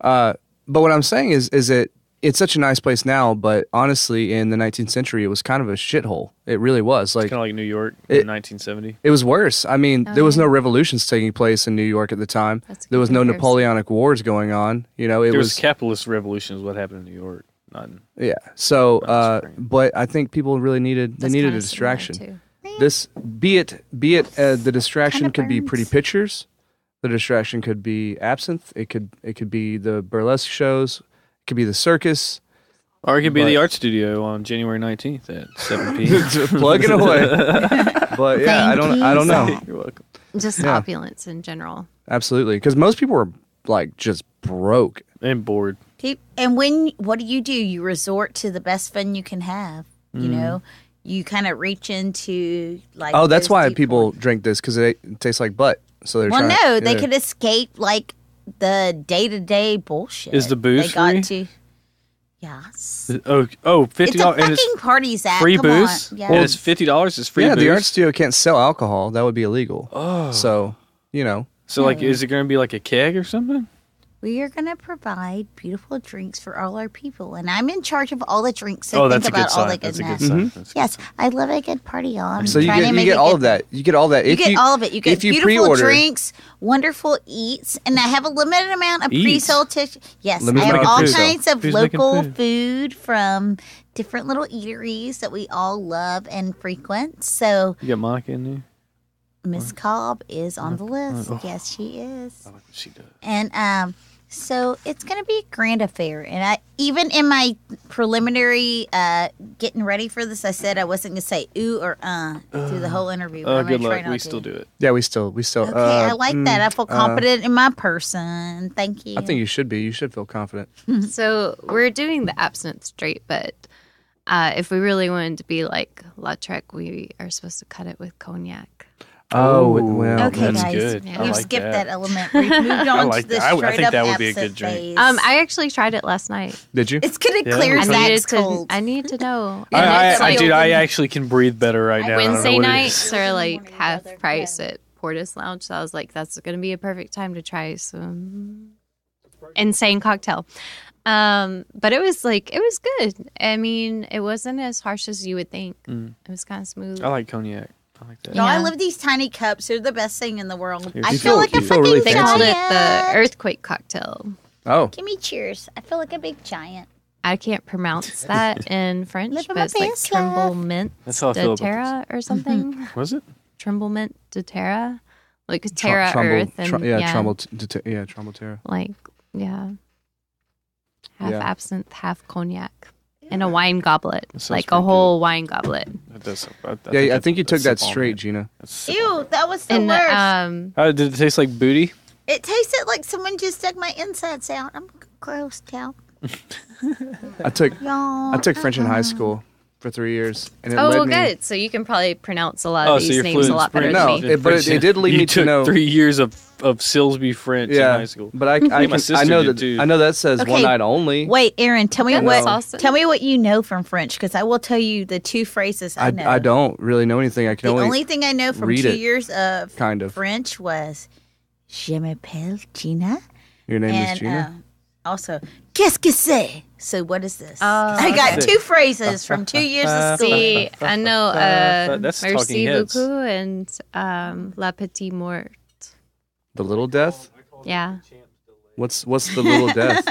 Speaker 6: Uh, but what I'm saying is, is that it's such a nice place now, but honestly, in the 19th century, it was kind of a shithole. It really was. Like,
Speaker 1: Kind of like New York
Speaker 6: It-
Speaker 1: in 1970.
Speaker 6: it was worse. I mean,
Speaker 8: Oh,
Speaker 6: there was
Speaker 8: yeah.
Speaker 6: no revolutions taking place in New York at the time.
Speaker 8: That's a
Speaker 6: There was no
Speaker 8: comparison.
Speaker 6: Napoleonic Wars going on. You know, it
Speaker 1: There was,
Speaker 6: was,
Speaker 1: capitalist revolutions. what happened in New York. Not in,
Speaker 6: yeah. So,
Speaker 1: That's
Speaker 6: uh, but I think people really needed they
Speaker 8: That's
Speaker 6: needed a distraction. This be it be it uh, the distraction
Speaker 3: Kinda
Speaker 6: could be pretty pictures, The distraction could be absinthe. It could it could be the burlesque shows. It could be the circus.
Speaker 4: Or it could be
Speaker 6: But-
Speaker 4: the art studio on January 19th at 7 p.m.
Speaker 6: Just plug it away. But yeah, I don't I don't know.
Speaker 3: Zach.
Speaker 4: You're welcome.
Speaker 8: Just
Speaker 6: Yeah.
Speaker 8: opulence in general.
Speaker 6: Absolutely, because most people are like just broke.
Speaker 4: And bored.
Speaker 3: And when what do you do? You resort to the best fun you can have. You mm-hmm. know, you kind of reach into like.
Speaker 6: Oh, that's why people
Speaker 3: ones.
Speaker 6: drink this because it, it tastes like butt. So they're
Speaker 3: Well,
Speaker 6: trying.
Speaker 3: no, they
Speaker 6: yeah.
Speaker 3: could escape like the day to day bullshit.
Speaker 4: Is the booze
Speaker 3: they got
Speaker 4: free?
Speaker 3: to? Yes.
Speaker 4: Oh, oh, $50.
Speaker 3: It's a fucking
Speaker 4: it's
Speaker 3: party, Zach.
Speaker 4: free
Speaker 3: Come
Speaker 4: booze?
Speaker 3: On. Yeah.
Speaker 4: and it's $50. It's free
Speaker 6: yeah,
Speaker 4: booze.
Speaker 6: the art studio can't sell alcohol. That would be illegal.
Speaker 4: oh.
Speaker 6: So you know,
Speaker 4: So, like, hmm. is it going to be like a keg or something?
Speaker 3: We are going to provide beautiful drinks for all our people, and I'm in charge of all the drinks. So
Speaker 4: oh,
Speaker 3: think
Speaker 4: that's a
Speaker 3: about
Speaker 4: good
Speaker 3: all
Speaker 4: sign.
Speaker 3: the
Speaker 4: That's a
Speaker 3: goodness.
Speaker 4: good sign. That's
Speaker 3: Yes, I love a good party, y'all.
Speaker 6: So you get
Speaker 3: to
Speaker 6: you get all
Speaker 3: good.
Speaker 6: of that. You get all that.
Speaker 3: You
Speaker 6: if
Speaker 3: get all of it. You get
Speaker 6: if you
Speaker 3: beautiful
Speaker 6: pre-order-
Speaker 3: drinks, wonderful eats, and I have a limited amount of
Speaker 4: Eats?
Speaker 3: pre-sold tickets. Yes,
Speaker 6: Limited
Speaker 3: I have
Speaker 6: amount of
Speaker 3: all
Speaker 6: pre-sold.
Speaker 3: kinds of
Speaker 4: Who's making
Speaker 3: local
Speaker 4: food?
Speaker 3: food from different little eateries that we all love and frequent. So
Speaker 4: You got Monica in there?
Speaker 3: Miss Cobb is on the list.
Speaker 4: oh.
Speaker 3: Yes, she is.
Speaker 4: I like what she does.
Speaker 3: And um, so it's going to be a grand affair. And I even in my preliminary uh, getting ready for this, I said I wasn't going to say ooh or uh through the whole interview.
Speaker 4: Oh,
Speaker 3: I'm
Speaker 4: good luck. We
Speaker 3: to.
Speaker 4: still do it.
Speaker 6: Yeah, we still we still.
Speaker 3: Okay,
Speaker 6: uh,
Speaker 3: I like
Speaker 6: mm,
Speaker 3: that. I feel
Speaker 6: uh,
Speaker 3: confident in my person. Thank you.
Speaker 6: I think you should be. You should feel confident.
Speaker 8: So we're doing the absinthe straight, but uh, if we really wanted to be like Lautrec, we are supposed to cut it with cognac.
Speaker 6: Oh
Speaker 4: Ooh.
Speaker 6: well.
Speaker 3: Okay,
Speaker 4: That's
Speaker 3: guys,
Speaker 4: good.
Speaker 8: I
Speaker 3: we've
Speaker 4: like
Speaker 3: skipped
Speaker 4: that.
Speaker 3: that, element. We've moved on
Speaker 4: like
Speaker 3: to the
Speaker 4: that. I- I think
Speaker 3: up
Speaker 4: that would be a
Speaker 3: absinthe
Speaker 4: good drink.
Speaker 8: Um, I actually tried it last night.
Speaker 6: Did you?
Speaker 3: it's gonna
Speaker 4: Yeah,
Speaker 3: clear
Speaker 4: we
Speaker 8: I
Speaker 4: tried
Speaker 8: to.
Speaker 3: cold.
Speaker 8: I need to know.
Speaker 4: I,
Speaker 8: And
Speaker 4: I, I,
Speaker 8: like
Speaker 4: dude, I actually can breathe better right now. I don't
Speaker 8: Wednesday
Speaker 4: what it is.
Speaker 8: nights are like half price at Portis Lounge. So I was like, that's going to be a perfect time to try some insane cocktail. Um, but it was like it was good. I mean, it wasn't as harsh as you would think.
Speaker 4: Mm.
Speaker 8: It was kind of smooth.
Speaker 4: I like cognac. I like that.
Speaker 3: No, I love these tiny cups. They're the best thing in the world.
Speaker 4: You
Speaker 3: I
Speaker 6: feel-
Speaker 3: feel like a fucking
Speaker 6: really
Speaker 8: They
Speaker 6: fancy.
Speaker 8: called it the earthquake cocktail.
Speaker 6: Oh,
Speaker 3: Give me cheers. I feel like a big giant.
Speaker 8: I can't pronounce that in French, but it's like
Speaker 3: best life.
Speaker 8: Tremblement
Speaker 4: That's how I
Speaker 8: de
Speaker 4: feel
Speaker 8: Terra or something. Mm-hmm.
Speaker 4: Was it?
Speaker 8: Tremblement de Terra, like
Speaker 6: Tr-
Speaker 8: Terra
Speaker 6: trumble-
Speaker 8: Earth, and
Speaker 6: tr- yeah,
Speaker 8: yeah,
Speaker 6: trumble, t- t- yeah, trumble terra.
Speaker 8: like yeah, half
Speaker 6: Yeah.
Speaker 8: absinthe, half cognac, in a wine goblet,
Speaker 4: That
Speaker 8: like a
Speaker 4: pretty
Speaker 8: whole wine goblet.
Speaker 4: That does. I, I
Speaker 6: Yeah, I think you took that straight,
Speaker 4: it.
Speaker 6: Gina.
Speaker 4: That's sip
Speaker 3: Ew, that was the
Speaker 8: And
Speaker 3: worst.
Speaker 8: um,
Speaker 4: How did it taste like booty?
Speaker 3: it tasted like someone just dug my insides out. I'm grossed out.
Speaker 6: I took
Speaker 3: Y'all.
Speaker 6: I took French in
Speaker 3: uh-uh.
Speaker 6: high school for three years, and it
Speaker 8: oh,
Speaker 6: led
Speaker 8: well,
Speaker 6: me.
Speaker 8: good. So you can probably pronounce a lot
Speaker 4: Oh,
Speaker 8: of
Speaker 4: so
Speaker 8: these
Speaker 4: you're
Speaker 8: names a
Speaker 4: in
Speaker 8: lot better
Speaker 4: French.
Speaker 8: than
Speaker 6: No,
Speaker 8: me.
Speaker 6: it- but it- it did lead
Speaker 4: you
Speaker 6: me to know-
Speaker 4: three years of of Silsby French
Speaker 6: Yeah,
Speaker 4: in high school.
Speaker 6: but I I,
Speaker 4: think my
Speaker 6: can, I
Speaker 4: sister
Speaker 6: know
Speaker 4: did
Speaker 6: that
Speaker 4: too.
Speaker 6: I know that says one
Speaker 3: Okay,
Speaker 6: night only.
Speaker 3: Wait, Aaron, tell me
Speaker 8: That's
Speaker 3: what
Speaker 8: awesome.
Speaker 3: tell me what you know from French because I will tell you the two phrases I,
Speaker 6: I,
Speaker 3: know.
Speaker 6: I don't really know anything. I can
Speaker 3: The
Speaker 6: only,
Speaker 3: only, thing I know from two
Speaker 6: it,
Speaker 3: years of
Speaker 6: kind of.
Speaker 3: French was "Je m'appelle Gina,"
Speaker 6: Your name
Speaker 3: and
Speaker 6: is Gina.
Speaker 3: uh, also "Qu'est-ce que c'est?" So what is this?
Speaker 8: Oh,
Speaker 3: I got
Speaker 4: okay.
Speaker 3: two phrases from two years of school.
Speaker 8: See, I know uh,
Speaker 4: That's
Speaker 8: Merci
Speaker 4: Heads.
Speaker 8: beaucoup and um, La Petite Mort.
Speaker 6: the little death.
Speaker 8: Yeah,
Speaker 6: What's what's the little death?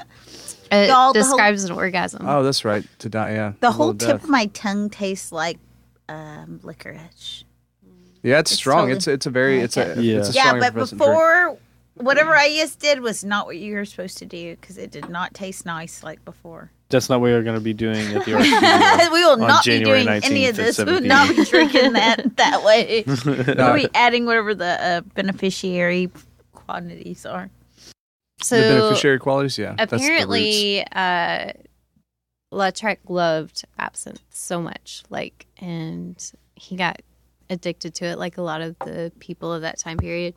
Speaker 8: it
Speaker 3: Y'all, the whole-
Speaker 8: describes an orgasm.
Speaker 6: Oh, that's right. To die. Yeah.
Speaker 3: The whole tip
Speaker 6: death.
Speaker 3: of my tongue tastes like um, licorice.
Speaker 6: Yeah, it's,
Speaker 3: It's
Speaker 6: strong.
Speaker 3: totally-
Speaker 6: it's it's a very
Speaker 3: I
Speaker 6: it's
Speaker 3: like
Speaker 6: a.
Speaker 4: Yeah.
Speaker 6: it's a
Speaker 3: Yeah, but
Speaker 6: before drink.
Speaker 3: Before whatever I just did was not what you were supposed to do because it did not taste nice like before.
Speaker 4: That's not what we're going to be doing at the art
Speaker 3: we will not
Speaker 4: January
Speaker 3: be doing any of this. We will not be drinking that that way.
Speaker 6: No,
Speaker 3: We'll be adding whatever the uh, beneficiary quantities are.
Speaker 8: so
Speaker 6: the beneficiary qualities. Yeah. that's the roots.
Speaker 8: apparently uh Lautrec loved absinthe so much like and he got addicted to it like a lot of the people of that time period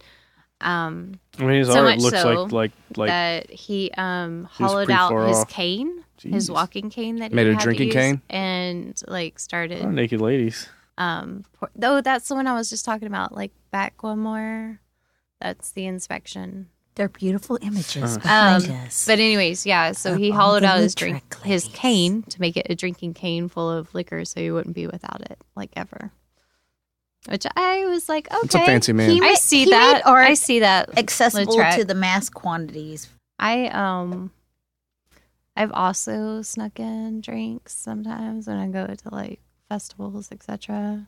Speaker 8: um
Speaker 4: I mean, his
Speaker 8: So
Speaker 4: art
Speaker 8: much
Speaker 4: looks
Speaker 8: so
Speaker 4: like like like
Speaker 8: that he um hollowed out his
Speaker 4: off.
Speaker 8: cane his walking cane that
Speaker 6: Made
Speaker 8: he
Speaker 6: a
Speaker 8: had to
Speaker 6: drinking
Speaker 8: use,
Speaker 6: cane?
Speaker 8: and like started
Speaker 4: oh, naked ladies.
Speaker 8: um pour- though that's the one I was just talking about like back one more that's the inspection
Speaker 3: They're beautiful images
Speaker 4: Uh.
Speaker 3: behind
Speaker 8: Um,
Speaker 3: us.
Speaker 8: But anyways, yeah. So he hollowed out his
Speaker 3: Lautrec
Speaker 8: drink, his cane to make it a drinking cane full of liquor, so he wouldn't be without it like ever. Which I was like, okay,
Speaker 6: It's a fancy man.
Speaker 3: He
Speaker 8: I see
Speaker 3: he
Speaker 8: that.
Speaker 3: or
Speaker 8: I see that.
Speaker 3: accessible
Speaker 8: Lautrec.
Speaker 3: to the mass quantities.
Speaker 8: I um, I've also snuck in drinks sometimes when I go to like festivals, etc.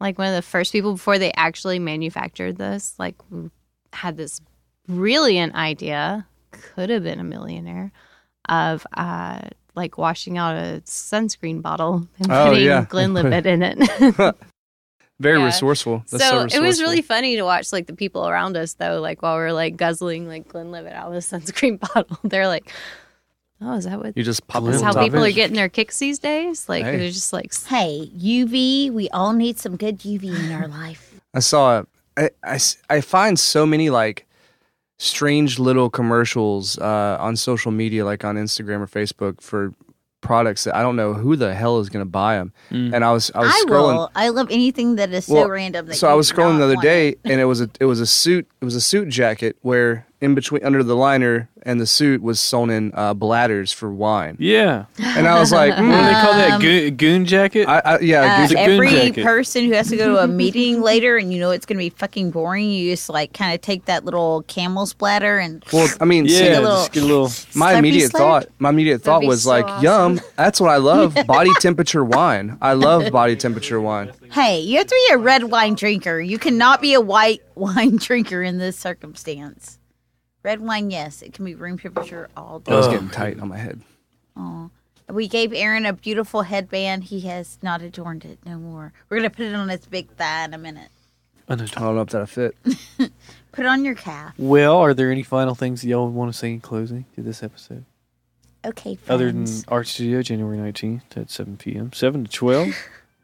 Speaker 8: Like one of the first people before they actually manufactured this, like had this brilliant idea, could have been a millionaire, of uh, like washing out a sunscreen bottle and
Speaker 6: Oh,
Speaker 8: putting
Speaker 6: yeah.
Speaker 8: Glenlivet in it.
Speaker 6: Very
Speaker 8: Yeah.
Speaker 6: resourceful. That's so,
Speaker 8: so it was really funny to watch like the people around us though, like while we are like guzzling like Glenlivet out of a sunscreen bottle. They're like, "Oh, is that what?
Speaker 6: You just pop
Speaker 8: Is how people
Speaker 6: it.
Speaker 8: are getting their kicks these days? Like
Speaker 6: Hey.
Speaker 8: they're just like, s-
Speaker 3: Hey, UV, we all need some good UV in our life.
Speaker 6: I saw. I I find so many like strange little commercials uh, on social media, like on Instagram or Facebook, for products that I don't know who the hell is going to buy them.
Speaker 4: Mm.
Speaker 6: And I was I was
Speaker 3: I
Speaker 6: scrolling.
Speaker 3: will. I love anything that is so
Speaker 6: Well,
Speaker 3: random. That
Speaker 6: so I was scrolling the other day,
Speaker 3: it.
Speaker 6: and it was a it was a suit. It was a suit jacket where in between under the liner and the suit was sewn in uh, bladders for wine.
Speaker 4: Yeah.
Speaker 6: And I was like,
Speaker 4: What do
Speaker 6: mm,
Speaker 4: they call that?
Speaker 3: Um,
Speaker 4: Goon, goon jacket?
Speaker 6: I, I, yeah,
Speaker 3: Uh,
Speaker 4: It's a goon
Speaker 3: every
Speaker 4: jacket.
Speaker 3: person who has to go to a meeting later and you know it's going to be fucking boring, you just like kind of take that little camel splatter and
Speaker 6: well, I mean,
Speaker 4: yeah,
Speaker 3: a little-
Speaker 4: just get a little.
Speaker 6: my immediate
Speaker 3: slurp?
Speaker 6: thought my immediate thought was
Speaker 8: so
Speaker 6: like
Speaker 8: awesome.
Speaker 6: yum that's what i love body temperature wine i love body temperature wine
Speaker 3: Hey, you have to be a red wine drinker. You cannot be a white wine drinker in this circumstance. Red wine, yes, it can be room temperature all
Speaker 6: i was
Speaker 3: day.
Speaker 6: Oh, getting tight on my head
Speaker 3: Aw. We gave Aaron a beautiful headband. He has not adorned it no more. We're gonna put it on his big thigh in a minute.
Speaker 6: i don't know if that'll fit
Speaker 3: Put it on your calf.
Speaker 4: Well, are there any final things y'all want to say in closing to this episode?
Speaker 3: Okay, friends.
Speaker 4: Other than Art Studio, January 19th at 7 p.m. 7 to 12.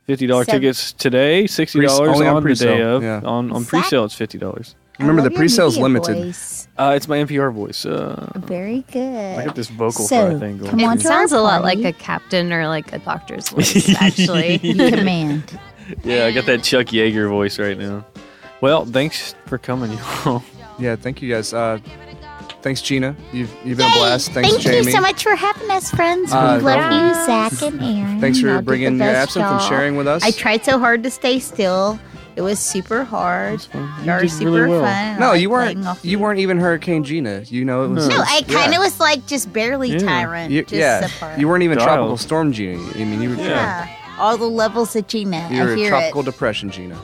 Speaker 4: $50
Speaker 3: Seven.
Speaker 4: tickets today, $60
Speaker 6: Pre- on
Speaker 4: on, the day of.
Speaker 6: yeah.
Speaker 4: On, on
Speaker 3: Exact-
Speaker 4: pre-sale, it's $50.
Speaker 3: I
Speaker 6: remember the pre-sale's
Speaker 3: media
Speaker 6: limited.
Speaker 4: Uh, it's my NPR voice. Uh,
Speaker 3: Very good.
Speaker 4: I got this vocal
Speaker 3: So,
Speaker 4: fry thing going.
Speaker 3: come
Speaker 8: it
Speaker 3: on
Speaker 4: on.
Speaker 3: to our
Speaker 8: sounds a lot
Speaker 3: party.
Speaker 8: like a captain or like a doctor's voice, actually.
Speaker 3: You command.
Speaker 4: Yeah, I got that Chuck Yeager voice right now. Well, thanks for coming, y'all.
Speaker 6: yeah thank you guys uh thanks gina you've, you've been a blast thanks
Speaker 3: Thank
Speaker 6: jamie
Speaker 3: you so much for having us, friends.
Speaker 6: Uh,
Speaker 3: we love you, Zach and Aaron.
Speaker 6: thanks
Speaker 3: Y'all
Speaker 6: for
Speaker 3: did
Speaker 6: bringing
Speaker 3: the
Speaker 6: your
Speaker 3: best
Speaker 6: absinthe and
Speaker 3: job.
Speaker 6: sharing with us
Speaker 3: I tried so hard to stay still. It was super hard.
Speaker 4: You
Speaker 3: You are
Speaker 4: did
Speaker 3: super
Speaker 4: really well.
Speaker 3: fun.
Speaker 6: no
Speaker 3: like
Speaker 6: you weren't
Speaker 3: playing off
Speaker 6: you weren't even hurricane gina you know it was
Speaker 3: No,
Speaker 6: it
Speaker 3: I kind of
Speaker 6: yeah.
Speaker 3: was like just barely
Speaker 4: Yeah.
Speaker 3: tyrant.
Speaker 6: you,
Speaker 3: just
Speaker 6: yeah
Speaker 3: subpar.
Speaker 6: you weren't even
Speaker 4: Dialed.
Speaker 6: tropical storm gina i mean you were
Speaker 3: Yeah. All the levels of Gina.
Speaker 6: you
Speaker 3: I
Speaker 6: were
Speaker 3: hear
Speaker 6: tropical
Speaker 3: it.
Speaker 6: depression gina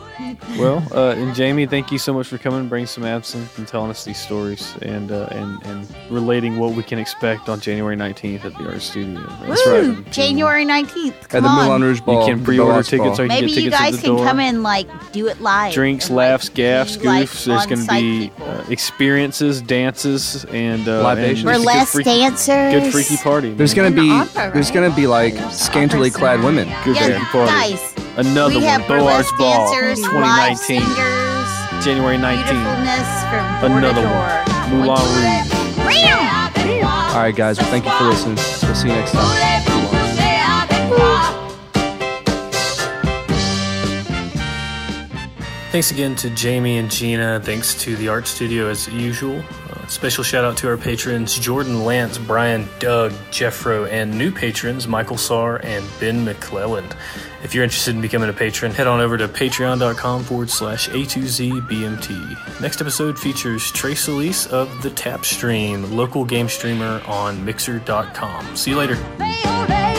Speaker 4: Well, uh, and Jamie, thank you so much for coming, bringing some absinthe, and telling us these stories, and uh, and and relating what we can expect on January nineteenth at the Art Studio.
Speaker 3: That's Woo! January 19th.
Speaker 6: at
Speaker 3: Come
Speaker 6: the
Speaker 3: on.
Speaker 6: moulin rouge
Speaker 4: You can pre-order tickets,
Speaker 6: ball.
Speaker 4: or you
Speaker 3: Maybe
Speaker 4: can get
Speaker 3: you guys
Speaker 4: at the
Speaker 3: can
Speaker 4: door.
Speaker 3: come and like do it live.
Speaker 4: Drinks,
Speaker 3: and, like,
Speaker 4: laughs, gaffs,
Speaker 3: be, like,
Speaker 4: goofs. There's going to be uh, experiences, dances, and uh,
Speaker 6: Libations.
Speaker 4: and just a good freaky,
Speaker 3: dancers.
Speaker 4: Good freaky party.
Speaker 6: There's gonna be
Speaker 8: opera,
Speaker 6: there's
Speaker 8: right?
Speaker 6: gonna be like scantily clad women.
Speaker 4: Good
Speaker 3: Yes,
Speaker 4: freaky party.
Speaker 3: guys.
Speaker 4: Another
Speaker 3: we
Speaker 4: one.
Speaker 3: have
Speaker 4: Beaux
Speaker 3: Arts
Speaker 4: Ball,
Speaker 3: dancers, live
Speaker 4: 2019,
Speaker 3: singers,
Speaker 4: January 19th.
Speaker 3: beautifulness from door
Speaker 4: Another
Speaker 3: to
Speaker 4: one.
Speaker 3: door.
Speaker 4: Moulin
Speaker 3: Once you- Bam!
Speaker 6: All right, guys. Well, thank you for listening. We'll see you next time.
Speaker 1: Thanks again to Jamie and Gina. Thanks to the Art Studio as usual. Special shout out to our patrons Jordan Lance, Brian, Doug, Jeffro, and new patrons Michael Sarr and Ben McClelland. If you're interested in becoming a patron, head on over to patreon.com forward slash A2ZBMT. Next episode features Trace Elise of The Tap Stream, local game streamer on Mixer.com. See you later.
Speaker 5: Hey.